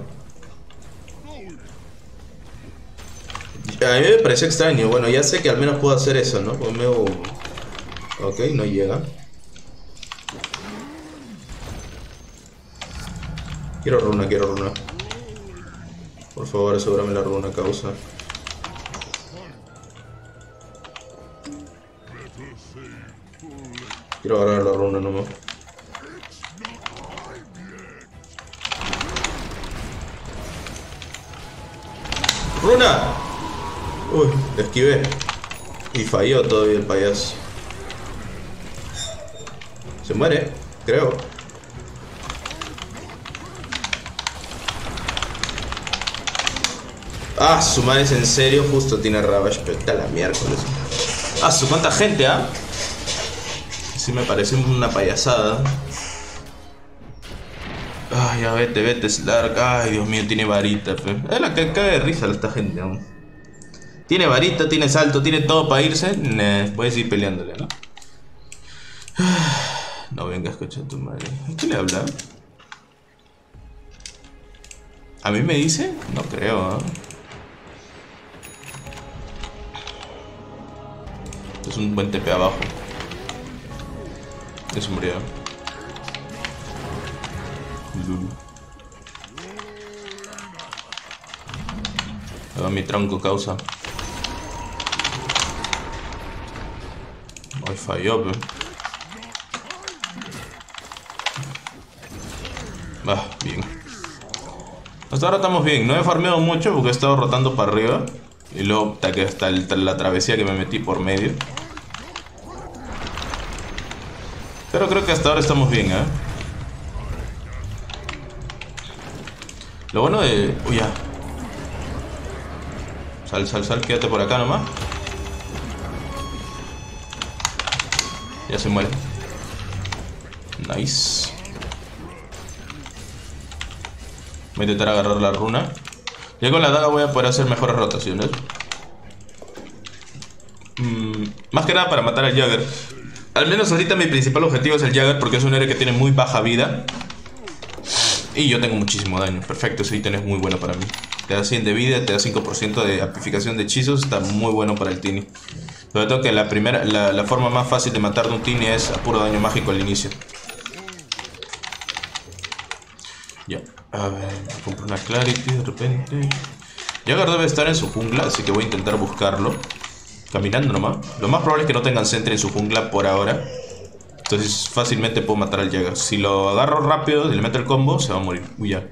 A mí me pareció extraño. Bueno, ya sé que al menos puedo hacer eso, ¿no? Porque me... Ok, no llega. Quiero runa, quiero runa. Por favor, asegúrame la runa, causa. Quiero agarrar la runa nomás. ¡Runa! Uy, la esquivé. Y falló todavía el payaso. Se muere, creo. Ah, su madre es en serio, justo tiene Ravage, pero está la miércoles. Ah, su cuánta gente, ¿ah? Sí me parece una payasada. Ay, ya vete, vete, Slark. Ay, Dios mío, tiene varita, fe. Es la que cae de risa esta gente aún. Tiene varita, tiene salto, tiene todo para irse. Nah, a seguir peleándole, ¿no? No venga, escucha tu madre. ¿Qué le habla? ¿A mí me dice? No creo, ¿eh? Es un buen TP abajo. Es. Ahí va mi tronco causa. Ay, falló, pe. Va, bien. Hasta ahora estamos bien. No he farmeado mucho porque he estado rotando para arriba. Y luego que está la travesía que me metí por medio. Pero creo que hasta ahora estamos bien, ¿eh? Lo bueno de... Uy, ya. Sal, sal, sal, quédate por acá nomás. Ya se muere. Nice. Voy a intentar agarrar la runa. Ya con la daga voy a poder hacer mejores rotaciones. Mm, más que nada para matar al Jagger. Al menos ahorita mi principal objetivo es el Jagger porque es un héroe que tiene muy baja vida. Y yo tengo muchísimo daño. Perfecto, ese ítem es muy bueno para mí. Te da 100 de vida, te da 5% de amplificación de hechizos. Está muy bueno para el Tini. Sobre todo que la, primera, la, forma más fácil de matar de un Tini es a puro daño mágico al inicio. Ya. A ver, compro una Clarity de repente. Jagger debe estar en su jungla, así que voy a intentar buscarlo. Caminando nomás. Lo más probable es que no tengan Sentry en su jungla por ahora. Entonces fácilmente puedo matar al Jagger. Si lo agarro rápido y le meto el combo, se va a morir. Uy, ya.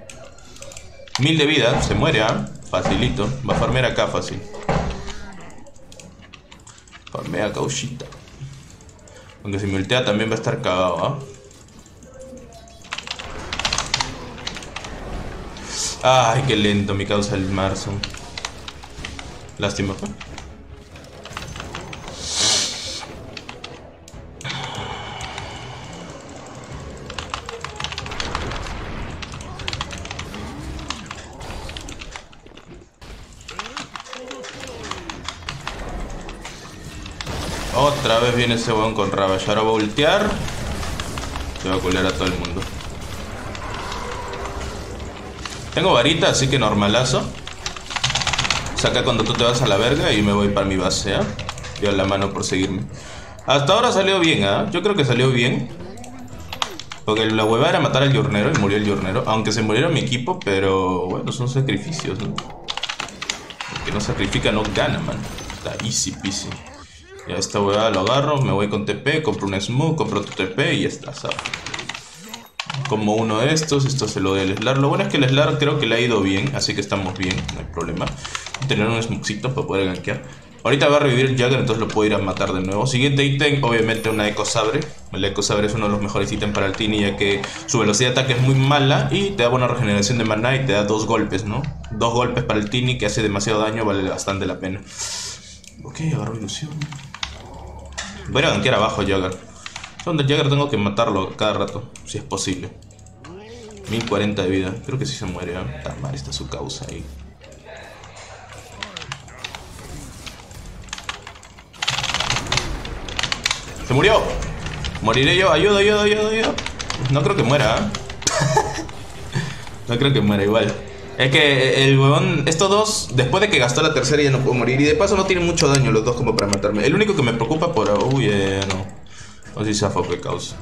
Mil de vida, se muere, ¿ah? Facilito. Va a farmear acá fácil. Farmea cauchita. Aunque si me ultea también va a estar cagado, ¿ah? Ay, qué lento mi causa el Marson. Lástima. Otra vez viene ese weón con Ravage. Ahora va a voltear. Se va a culear a todo el mundo. Tengo varita, así que normalazo. Saca cuando tú te vas a la verga y me voy para mi base, ¿eh? Dio la mano por seguirme. Hasta ahora salió bien, ¿ah? Yo creo que salió bien. Porque la hueva era matar al jornero y murió el jornero. Aunque se muriera mi equipo, pero bueno, son sacrificios, ¿no? El que no sacrifica no gana, man. Está easy peasy. Ya esta huevada lo agarro, me voy con TP, compro un smooth, compro otro TP y ya está, ¿sabes? Como uno de estos, esto se lo doy al Slar. Lo bueno es que el Slar creo que le ha ido bien, así que estamos bien, no hay problema. Tener un smoothcito para poder gankear. Ahorita va a revivir el Jagger, entonces lo puedo ir a matar de nuevo. Siguiente ítem, obviamente una Eco Sabre. El Eco Sabre es uno de los mejores ítems para el Tini, ya que su velocidad de ataque es muy mala y te da buena regeneración de mana y te da dos golpes, ¿no? Dos golpes para el Tini que hace demasiado daño, vale bastante la pena. Ok, agarro ilusión. Voy a gankear abajo Jagger. Donde Jagger tengo que matarlo cada rato, si es posible. 1040 de vida. Creo que si se muere. ¿eh? Está mal, está su causa ahí. ¡Se murió! Moriré yo. Ayuda, ayuda, ayuda, ayuda. No creo que muera. ¿eh? no creo que muera igual. Es que el huevón, estos dos, después de que gastó la tercera ya no puedo morir. Y de paso no tienen mucho daño los dos como para matarme. El único que me preocupa por... Uy, eh, no. No sé si se de causa.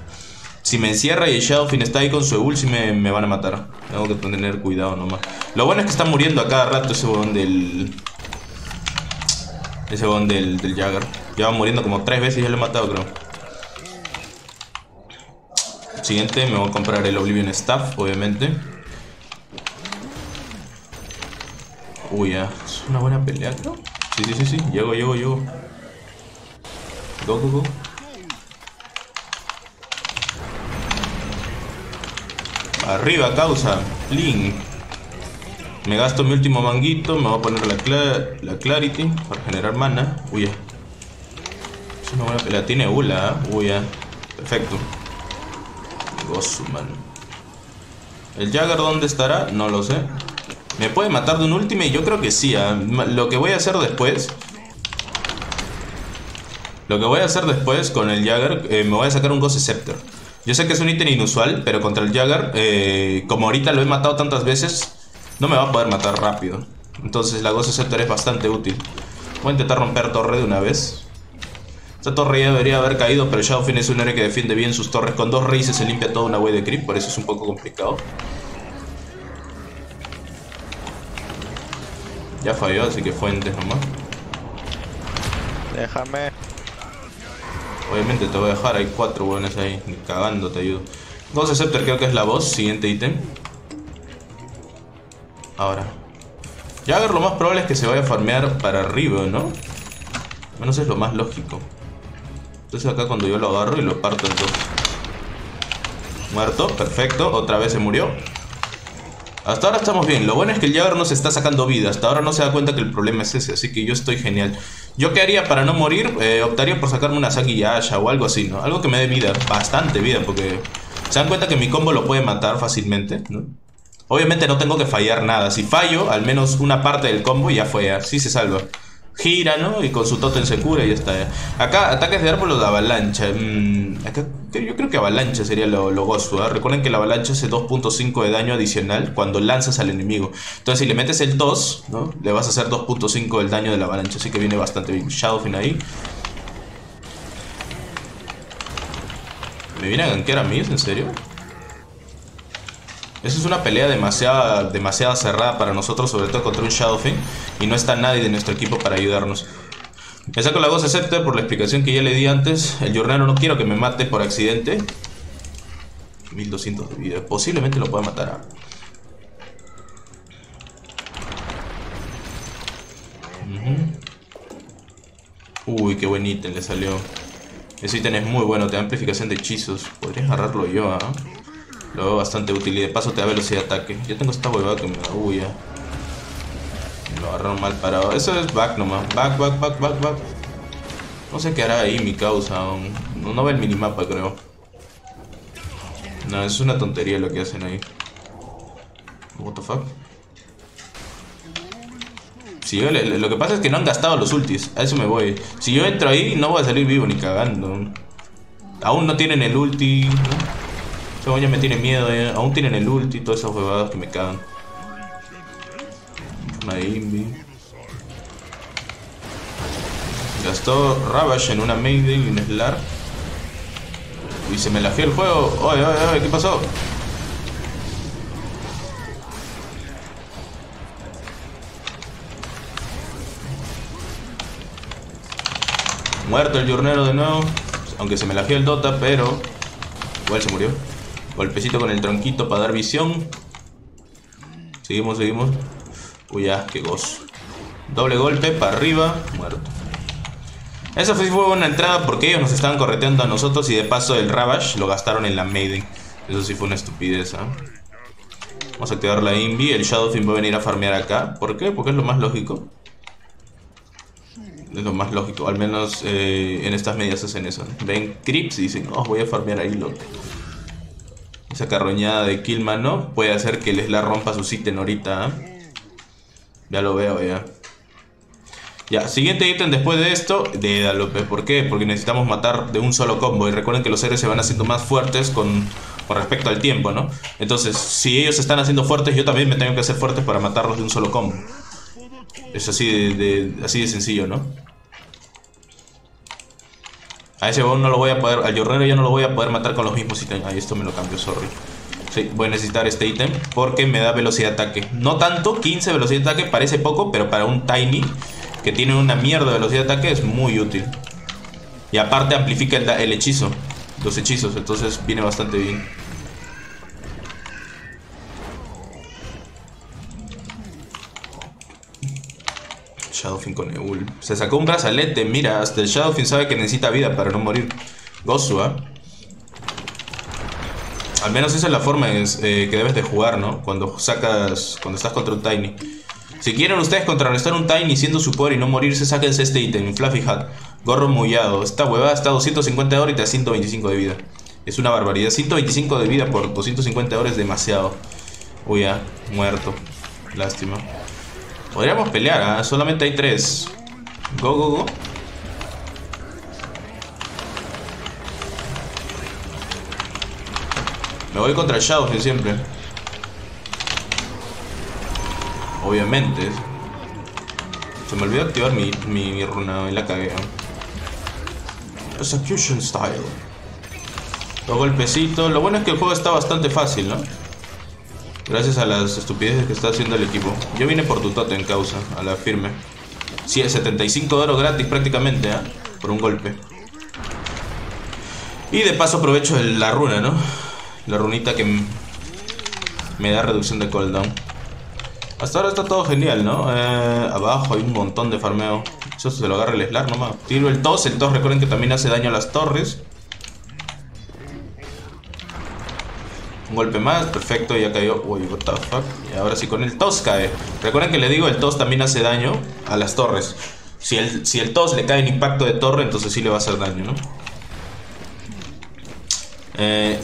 Si me encierra y Shadowfin está ahí con su Eul, sí me, van a matar. Tengo que tener cuidado nomás. Lo bueno es que está muriendo a cada rato ese huevón del... Ese huevón del, del Jagger. Lleva muriendo como tres veces y ya lo he matado, creo. Siguiente, me voy a comprar el Oblivion Staff, obviamente. Uy. Es una buena pelea, creo. Sí, sí, sí, sí. Llego, llego, llego. Go, go, go. Arriba, causa. Link. Me gasto mi último manguito. Me voy a poner la, la Clarity para generar mana. Uy, ya. Es una buena pelea. Tiene Ula, ¿eh? Uy. Perfecto. Gozu, man. ¿El Jagger dónde estará? No lo sé. ¿Me puede matar de un ultimate? Yo creo que sí. ¿eh? Lo que voy a hacer después... Lo que voy a hacer después con el Jagger, eh, me voy a sacar un Ghost Scepter. Yo sé que es un ítem inusual, pero contra el Jagger, eh, como ahorita lo he matado tantas veces, no me va a poder matar rápido. Entonces la Ghost Scepter es bastante útil. Voy a intentar romper torre de una vez. Esta torre ya debería haber caído, pero Shadowfin es un héroe que defiende bien sus torres. Con dos raíces se limpia toda una way de creep, por eso es un poco complicado. Ya falló, así que fuentes nomás. Déjame. Obviamente te voy a dejar, hay cuatro buenos ahí. Cagando te ayudo. Ghost Scepter creo que es la voz, siguiente ítem. Ahora. Jagger lo más probable es que se vaya a farmear para arriba, ¿no? Menos es lo más lógico. Entonces acá cuando yo lo agarro y lo parto en dos. Muerto, perfecto. Otra vez se murió. Hasta ahora estamos bien. Lo bueno es que el Jagger no se está sacando vida. Hasta ahora no se da cuenta que el problema es ese. Así que yo estoy genial. ¿Yo qué haría para no morir? Eh, optaría por sacarme una Saki o algo así, ¿no? Algo que me dé vida. Bastante vida porque... Se dan cuenta que mi combo lo puede matar fácilmente, ¿no? Obviamente no tengo que fallar nada. Si fallo, al menos una parte del combo ya fue. Así se salva gira, ¿no? Y con su totem se cura y ya está. Acá, ataques de árbol de avalancha. Mm, yo creo que avalancha sería lo, lo gozo. ¿eh? Recuerden que la avalancha hace 2.5 de daño adicional cuando lanzas al enemigo. Entonces, si le metes el 2, ¿no? Le vas a hacer 2.5 del daño de la avalancha. Así que viene bastante bien. Shadowfin ahí. ¿Me viene a gankear a mí? ¿En serio? Esa es una pelea demasiado, demasiado cerrada para nosotros, sobre todo contra un Shadowfin. Y no está nadie de nuestro equipo para ayudarnos. Me saco la Ghost Scepter por la explicación que ya le di antes. El Jornero no quiero que me mate por accidente. 1200 de vida. Posiblemente lo pueda matar. Uy, qué buen ítem le salió. Ese ítem es muy bueno, te da amplificación de hechizos. Podría agarrarlo yo, ¿ah? Lo veo bastante útil y de paso te da velocidad de ataque. Yo tengo esta huevada que me da bulla. Mal parado. Eso es back nomás. Back, back, back, back, back. No sé qué hará ahí mi causa. No, ve el minimapa, creo. No, es una tontería lo que hacen ahí. What the fuck. Si yo lo que pasa es que no han gastado los ultis. A eso me voy. Si yo entro ahí, no voy a salir vivo ni cagando. Aún no tienen el ulti. Ya me tiene miedo, eh. aún tienen el ulti todas esas huevadas que me cagan. Una Invi. Gastó Ravage en una Maiden y un Slar. Y se me lajeó el juego. ¡Ay, ay, ay! ¿Qué pasó? Muerto el jornero de nuevo. Aunque se me lajeó el Dota, pero... Igual se murió. Golpecito con el tronquito para dar visión. Seguimos, seguimos. Uy, ya, qué gozo. Doble golpe para arriba, muerto. Esa fue buena entrada porque ellos nos estaban correteando a nosotros y de paso el Ravage lo gastaron en la Maiden. Eso sí fue una estupidez, ¿ah? Vamos a activar la Invi. El Shadowfin va a venir a farmear acá. ¿Por qué? Porque es lo más lógico. Es lo más lógico. Al menos eh, en estas medias hacen eso. Ven Crips y dicen, oh, voy a farmear ahí, loco. Esa carroñada de Killman, ¿no? Puede hacer que les la rompa su ítem ahorita. ¿eh? Ya lo veo, ya. Ya, siguiente ítem después de esto, de Dalope. ¿Por qué? Porque necesitamos matar de un solo combo. Y recuerden que los héroes se van haciendo más fuertes con, respecto al tiempo, ¿no? Entonces, si ellos se están haciendo fuertes, yo también me tengo que hacer fuerte para matarlos de un solo combo. Es así de así de sencillo, ¿no? A ese no lo voy a poder, al llorero ya no lo voy a poder matar con los mismos ítems. Ahí esto me lo cambio, sorry. Sí, voy a necesitar este ítem porque me da velocidad de ataque. No tanto, 15 velocidad de ataque parece poco, pero para un Tiny que tiene una mierda de velocidad de ataque es muy útil. Y aparte amplifica el, el hechizo, los hechizos, entonces viene bastante bien. Shadowfin con Eul. Se sacó un brazalete, mira, hasta el Shadowfin sabe que necesita vida para no morir. Gozu, ¿eh? Al menos esa es la forma eh, que debes de jugar, ¿no? Cuando sacas, cuando estás contra un Tiny. Si quieren ustedes contrarrestar un Tiny siendo su poder y no morirse, sáquense este ítem, Fluffy Hat. Gorro mullado. Esta huevada está a 250 de oro y te da 125 de vida. Es una barbaridad. 125 de vida por 250 oro es demasiado. Uy, ya, muerto. Lástima. Podríamos pelear, ¿ah? solamente hay tres. Go, go, go. Me voy contra el Shadow siempre. Obviamente. Se me olvidó activar mi, mi, runa y la cagué. Execution Style. Dos golpecitos. Lo bueno es que el juego está bastante fácil, ¿no? Gracias a las estupideces que está haciendo el equipo. Yo vine por tu en causa, a la firme. Sí, 75 de oro gratis prácticamente, ¿eh? Por un golpe. Y de paso aprovecho la runa, ¿no? La runita que me da reducción de cooldown. Hasta ahora está todo genial, ¿no? Eh, abajo hay un montón de farmeo. Eso se lo agarra el Slar nomás. Tiro el TOS. El TOS recuerden que también hace daño a las torres. Un golpe más, perfecto, ya cayó. Uy, what the fuck. Y ahora sí con el TOS cae. Recuerden que le digo, el TOS también hace daño a las torres. Si el, si el TOS le cae en impacto de torre, entonces sí le va a hacer daño, ¿no? Eh,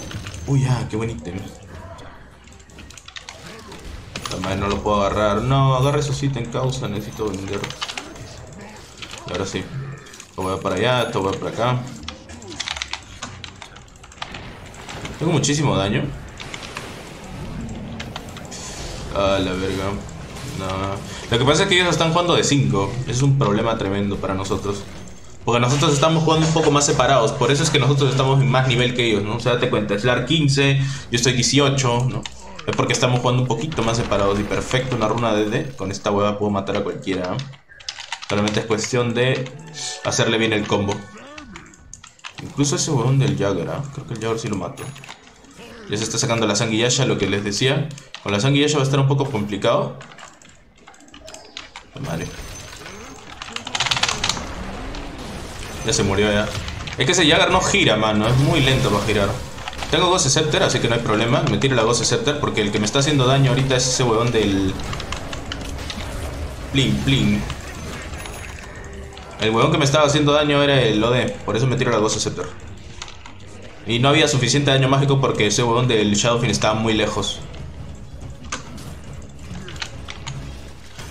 uy, ya, qué buen ítem. También no lo puedo agarrar. No, agarre esos ítems causa, necesito vender. Ahora sí. Esto voy para allá, esto voy para acá. Tengo muchísimo daño. A la verga. No. Lo que pasa es que ellos están jugando de 5. Es un problema tremendo para nosotros. Porque nosotros estamos jugando un poco más separados. Por eso es que nosotros estamos en más nivel que ellos, ¿no? O sea, date cuenta, Slar 15, yo estoy 18, ¿no? Es porque estamos jugando un poquito más separados. Y perfecto, una runa de D. Con esta hueva puedo matar a cualquiera. Solamente es cuestión de hacerle bien el combo. Incluso ese huevón del Jagger, ¿ah? Creo que el Jagger sí lo mato. Ya se está sacando la sanguillasha, lo que les decía. Con la sanguillasha va a estar un poco complicado. Madre. Ya se murió ya. Es que ese Jagger no gira, mano. Es muy lento para girar. Tengo Ghost Scepter, así que no hay problema. Me tiro la Ghost Scepter porque el que me está haciendo daño ahorita es ese huevón del... Plin, plin. El huevón que me estaba haciendo daño era el OD. Por eso me tiro la Ghost Scepter. Y no había suficiente daño mágico porque ese huevón del Shadowfin estaba muy lejos.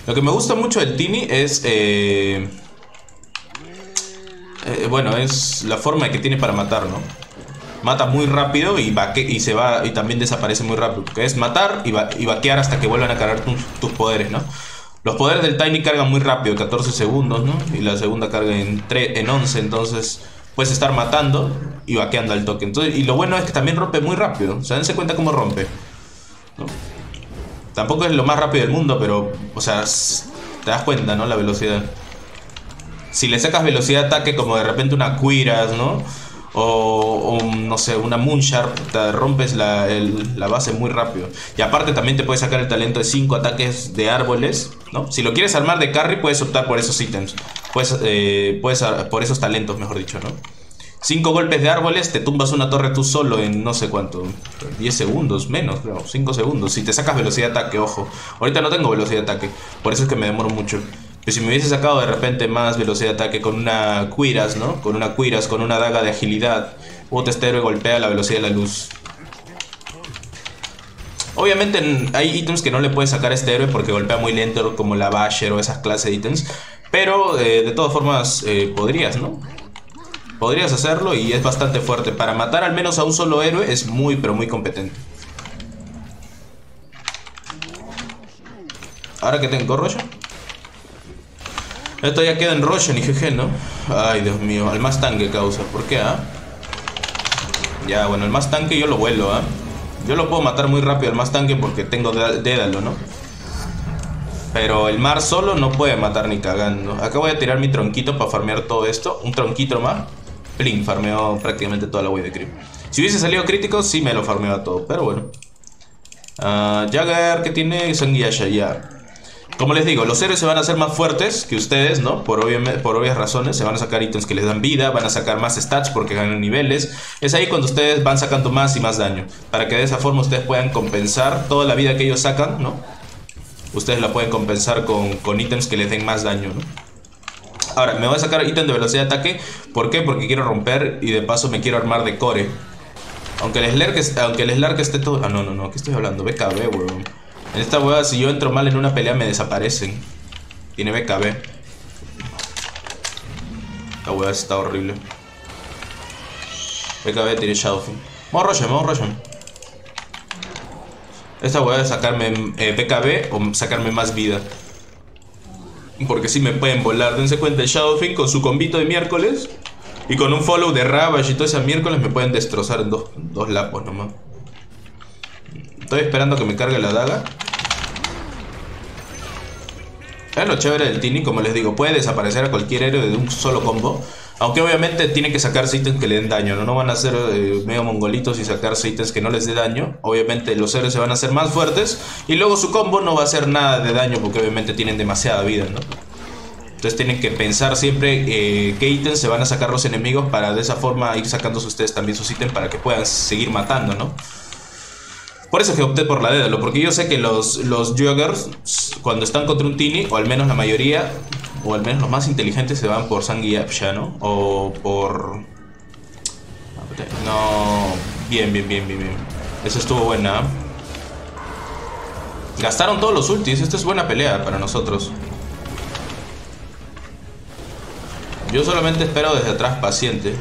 Lo que me gusta mucho del Tini es... Eh, eh, bueno, es la forma que tiene para matar, ¿no? Mata muy rápido y, y se va y también desaparece muy rápido. Que es matar y, y vaquear hasta que vuelvan a cargar tus, poderes, ¿no? Los poderes del Tiny cargan muy rápido, 14 segundos, ¿no? Y la segunda carga en, en 11, entonces puedes estar matando y vaqueando al toque. Entonces, y lo bueno es que también rompe muy rápido. O sea, dense cuenta cómo rompe. Tampoco es lo más rápido del mundo, pero, o sea, te das cuenta, ¿no? La velocidad. Si le sacas velocidad de ataque como de repente una Quiras, ¿no? O, no sé, una Moonsharp, te rompes la, base muy rápido. Y aparte también te puedes sacar el talento de 5 ataques de árboles, ¿no? Si lo quieres armar de carry, puedes optar por esos ítems. Puedes, eh, puedes por esos talentos, mejor dicho, ¿no? 5 golpes de árboles, te tumbas una torre tú solo en no sé cuánto, 10 segundos, menos, creo, 5 segundos. Si te sacas velocidad de ataque, ojo. Ahorita no tengo velocidad de ataque, por eso es que me demoro mucho. Pero si me hubiese sacado de repente más velocidad de ataque con una Quiras, ¿no? Con una Quiras, con una daga de agilidad, puto este héroe golpea la velocidad de la luz. Obviamente hay ítems que no le puedes sacar a este héroe porque golpea muy lento, como la Basher o esas clases de ítems. Pero eh, de todas formas eh, podrías, ¿no? Podrías hacerlo y es bastante fuerte. Para matar al menos a un solo héroe es muy, pero muy competente. Ahora que tengo rollo. Esto ya queda en Roshan y GG, ¿no? Ay, Dios mío. Al más tanque causa. ¿Por qué, ah? Ya, bueno, el más tanque yo lo vuelo, ¿ah? Yo lo puedo matar muy rápido al más tanque porque tengo Dédalo, ¿no? Pero el mar solo no puede matar ni cagando. Acá voy a tirar mi tronquito para farmear todo esto. Un tronquito más. Plin, farmeó prácticamente toda la wave de creep. Si hubiese salido crítico, sí me lo farmeaba todo, pero bueno. Uh, Jagger, que tiene Sanguillasha ya. Como les digo, los héroes se van a hacer más fuertes que ustedes, ¿no? Por, por obvias razones. Se van a sacar ítems que les dan vida, van a sacar más stats porque ganan niveles. Es ahí cuando ustedes van sacando más y más daño. Para que de esa forma ustedes puedan compensar toda la vida que ellos sacan, ¿no? Ustedes la pueden compensar con, ítems que les den más daño, ¿no? Ahora, me voy a sacar ítem de velocidad de ataque. ¿Por qué? Porque quiero romper y de paso me quiero armar de core. Aunque el Slark, aunque el esté todo... Ah, no, no, no. ¿Qué estoy hablando? BKB, weón. En esta hueá, si yo entro mal en una pelea, me desaparecen. Tiene BKB. Esta hueá está horrible. BKB tiene Shadowfin. Vamos a vamos Esta hueá es sacarme eh, BKB o sacarme más vida. Porque si me pueden volar. Dense cuenta, el Shadowfin con su combito de miércoles. Y con un follow de Ravage y todo ese miércoles me pueden destrozar en dos, dos lapos nomás. Estoy esperando que me cargue la daga. Es lo chévere del Tini, como les digo, puede desaparecer a cualquier héroe de un solo combo. Aunque obviamente tiene que sacarse ítems que le den daño, ¿no? No van a ser eh, mega mongolitos y sacarse ítems que no les dé daño. Obviamente los héroes se van a hacer más fuertes y luego su combo no va a hacer nada de daño porque obviamente tienen demasiada vida, ¿no? Entonces tienen que pensar siempre eh, qué ítems se van a sacar los enemigos para de esa forma ir sacándose ustedes también sus ítems para que puedan seguir matando, ¿no? Por eso que opté por la Dédalo, porque yo sé que los, los Juggers, cuando están contra un Tini, o al menos la mayoría, o al menos los más inteligentes, se van por Sangi Apsha, ¿no? O por... No... Bien, bien, bien, bien, bien. Eso estuvo buena. Gastaron todos los ultis, esta es buena pelea para nosotros. Yo solamente espero desde atrás paciente.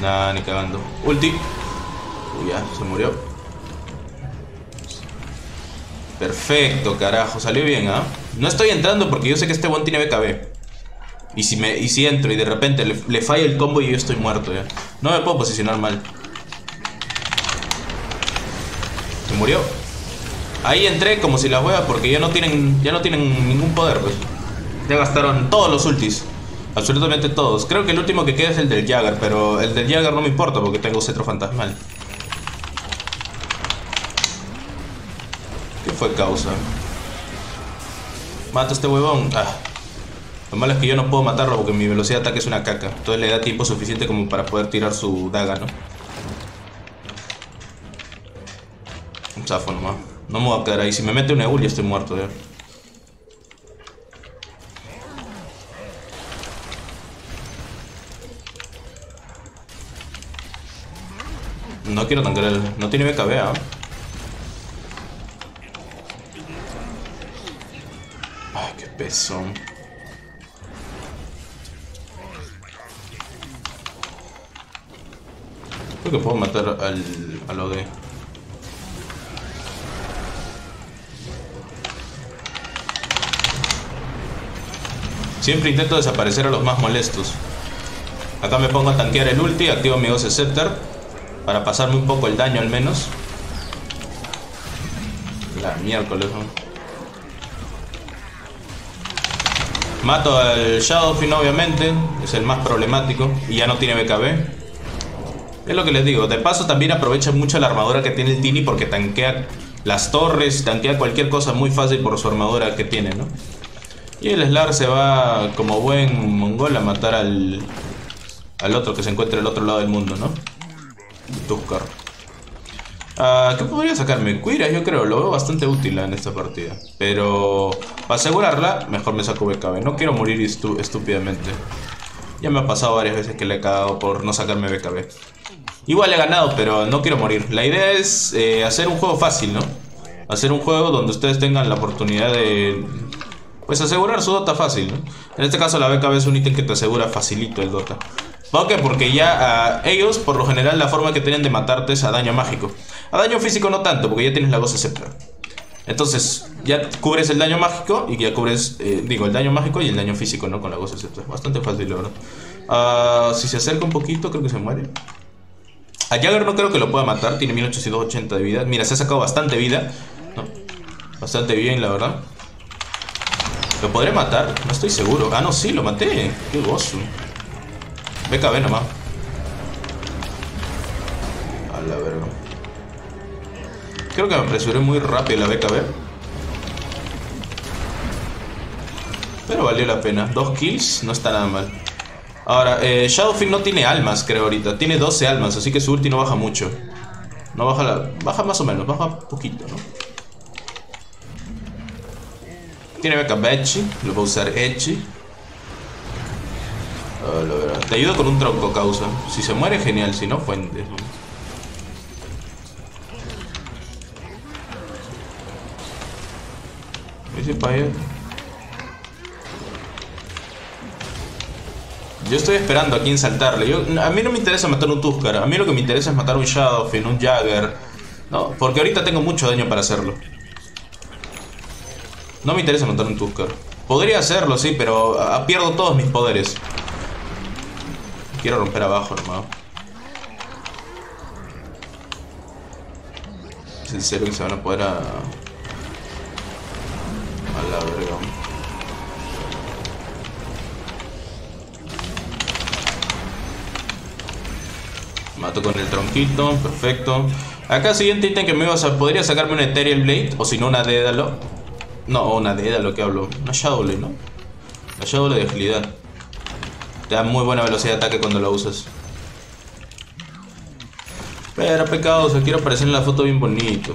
Nada, ni cagando. Ulti. Uy, ya, se murió. Perfecto, carajo. Salió bien, ¿ah? No estoy entrando porque yo sé que este buen tiene BKB. Y si, me, y si entro y de repente le, falla el combo y yo estoy muerto ya. No me puedo posicionar mal. Se murió. Ahí entré como si la hueva porque ya no tienen, ya no tienen ningún poder, pues. Ya gastaron todos los ultis. Absolutamente todos. Creo que el último que queda es el del Jagger, pero el del Jagger no me importa porque tengo cetro fantasmal. Fue causa. Mata a este huevón. Ah. Lo malo es que yo no puedo matarlo porque mi velocidad de ataque es una caca. Entonces le da tiempo suficiente como para poder tirar su daga, ¿no? Un zafo nomás. No me voy a quedar ahí. Si me mete un Eul ya estoy muerto ya. No quiero el... No tiene BKB, ¿ah? Creo que puedo matar al, al OD. Siempre intento desaparecer a los más molestos. Acá me pongo a tanquear el ulti, activo mi 12 Scepter para pasarme un poco el daño al menos. La miércoles, ¿no? Mato al Shadowfin obviamente, es el más problemático y ya no tiene BKB. Es lo que les digo, de paso también aprovecha mucho la armadura que tiene el Tini porque tanquea las torres, tanquea cualquier cosa muy fácil por su armadura que tiene, ¿no? Y el Slar se va como buen mongol a matar al, al otro que se encuentra al otro lado del mundo, ¿no? Tuskar. Uh, ¿Qué podría sacarme? Quira, yo creo, lo veo bastante útil en esta partida. Pero para asegurarla, mejor me saco BKB. No quiero morir estúpidamente. Ya me ha pasado varias veces que le he cagado por no sacarme BKB. Igual he ganado, pero no quiero morir. La idea es eh, hacer un juego fácil, ¿no? Hacer un juego donde ustedes tengan la oportunidad de... Pues asegurar su Dota fácil, ¿no? En este caso la BKB es un ítem que te asegura facilito el Dota. ¿Por? Porque ya ellos, por lo general, la forma que tienen de matarte es a daño mágico. A daño físico no tanto, porque ya tienes la goza Scepter. Entonces, ya cubres el daño mágico y ya cubres, eh, digo, el daño mágico y el daño físico, ¿no? Con la goza Scepter. Bastante fácil, la verdad. Ah, si se acerca un poquito, creo que se muere. A Jagger no creo que lo pueda matar, tiene 1880 de vida. Mira, se ha sacado bastante vida. Bastante bien, la verdad. ¿Lo podré matar? No estoy seguro. Ah, no, sí, lo maté. Qué gozo. BKB nomás. A la verga. Creo que me apresuré muy rápido la BKB. Pero valió la pena. Dos kills, no está nada mal. Ahora, eh, Shadowfin no tiene almas, creo ahorita. Tiene 12 almas, así que su ulti no baja mucho. No baja la... Baja más o menos, baja poquito, ¿no? Tiene BKB Edgy, lo va a usar Te ayudo con un tronco, causa. Si se muere, genial. Si no, fuente. Ese Yo estoy esperando a quién saltarle. Yo, a mí no me interesa matar un Tuskar. A mí lo que me interesa es matar un Shadowfin, un Jagger. No, porque ahorita tengo mucho daño para hacerlo. No me interesa matar un Tuskar. Podría hacerlo, sí, pero pierdo todos mis poderes. Quiero romper abajo, hermano. ¿Es en serio que se van a poder a... A la verga. Mato con el tronquito, perfecto. Acá siguiente ítem que me iba a... Usar. Podría sacarme una Ethereal Blade, o si no una Dédalo. No, una Dédalo que hablo. Una Shadow Blade, ¿no? La Shadow Blade de agilidad. Te da muy buena velocidad de ataque cuando la usas. Pero pecado, sea, quiero aparecer en la foto bien bonito.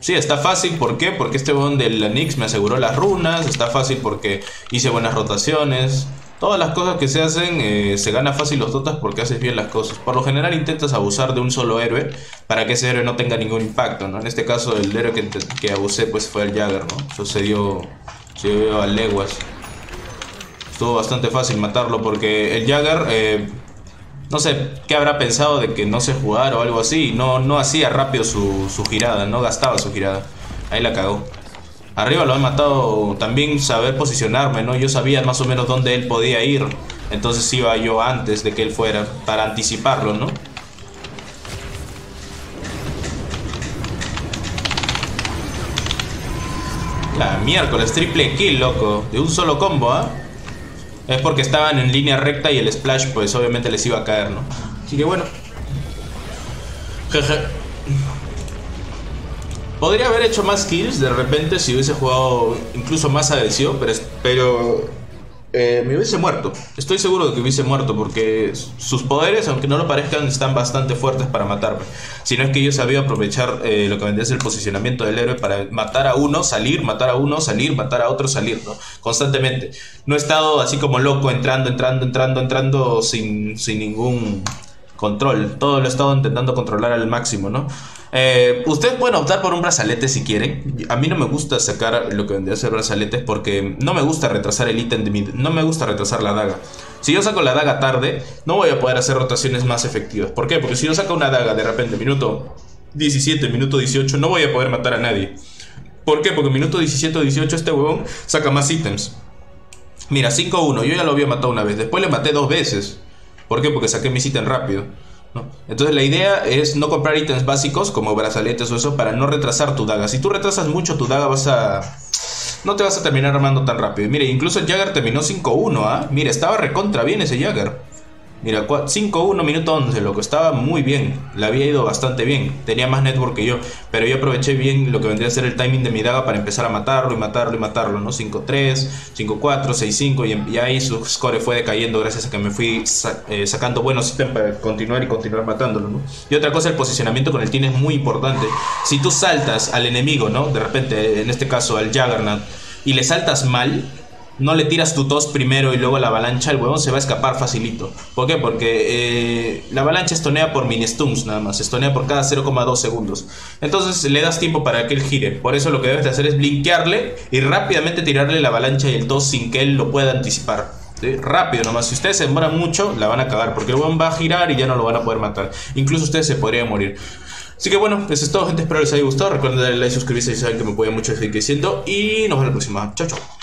Sí, está fácil, ¿por qué? Porque este bon del Nix me aseguró las runas, está fácil porque hice buenas rotaciones. Todas las cosas que se hacen, eh, se gana fácil los dotas porque haces bien las cosas. Por lo general intentas abusar de un solo héroe para que ese héroe no tenga ningún impacto, ¿no? En este caso el héroe que, que abusé pues fue el Jagger, ¿no? Sucedió, sucedió a leguas. Estuvo bastante fácil matarlo porque el Jagger... Eh, no sé qué habrá pensado de que no sé jugar o algo así. No, no hacía rápido su, su girada, no gastaba su girada. Ahí la cagó. Arriba lo he matado también saber posicionarme, ¿no? Yo sabía más o menos dónde él podía ir. Entonces iba yo antes de que él fuera para anticiparlo, ¿no? La miércoles, triple kill, loco. De un solo combo, ¿ah? Es porque estaban en línea recta y el splash pues obviamente les iba a caer, ¿no? Así que bueno. Jeje. Podría haber hecho más kills de repente si hubiese jugado incluso más agresivo, pero, eh, me hubiese muerto. Estoy seguro de que hubiese muerto porque sus poderes, aunque no lo parezcan, están bastante fuertes para matarme. Si no es que yo sabía aprovechar eh, lo que vendría a ser el posicionamiento del héroe para matar a uno, salir, matar a uno, salir, matar a otro, salir, ¿no? Constantemente. No he estado así como loco entrando, entrando, entrando, entrando sin, sin ningún control. Todo lo he estado intentando controlar al máximo, ¿no? Eh, ustedes pueden optar por un brazalete si quieren. A mí no me gusta sacar lo que vendría a ser brazaletes porque no me gusta retrasar el ítem de mi... No me gusta retrasar la daga. Si yo saco la daga tarde, no voy a poder hacer rotaciones más efectivas. ¿Por qué? Porque si yo saco una daga de repente, minuto 17, minuto 18, no voy a poder matar a nadie. ¿Por qué? Porque minuto 17 o 18 este huevón saca más ítems. Mira, 5-1, yo ya lo había matado una vez, después le maté dos veces. ¿Por qué? Porque saqué mis ítems rápido. Entonces la idea es no comprar ítems básicos como brazaletes o eso para no retrasar tu daga. Si tú retrasas mucho tu daga vas a... No te vas a terminar armando tan rápido. Mire, incluso el Jagger terminó 5-1, ¿ah? Mire, estaba recontra bien ese Jagger. Mira, 5-1 minuto 11, loco. Estaba muy bien. Le había ido bastante bien. Tenía más network que yo. Pero yo aproveché bien lo que vendría a ser el timing de mi daga para empezar a matarlo y matarlo y matarlo, ¿no? 5-3, 5-4, 6-5. Y, ahí su score fue decayendo gracias a que me fui eh, sacando buenos ítems para continuar y continuar matándolo. Y otra cosa, el posicionamiento con el team es muy importante. Si tú saltas al enemigo, ¿no? De repente, en este caso al Juggernaut, y le saltas mal, no le tiras tu tos primero y luego la avalancha, el huevón se va a escapar facilito. ¿Por qué? Porque eh, la avalancha estonea por mini stuns nada más, estonea por cada 0,2 segundos. Entonces le das tiempo para que él gire. Por eso lo que debes de hacer es blinkearle y rápidamente tirarle la avalancha y el tos sin que él lo pueda anticipar. Rápido nomás, si ustedes se demoran mucho, la van a cagar, porque el huevón va a girar y ya no lo van a poder matar. Incluso ustedes se podrían morir. Así que bueno, eso es todo gente, espero les haya gustado. Recuerden darle like, suscribirse y saben que me apoya mucho seguir creciendo. Y nos vemos la próxima. Chao, chao.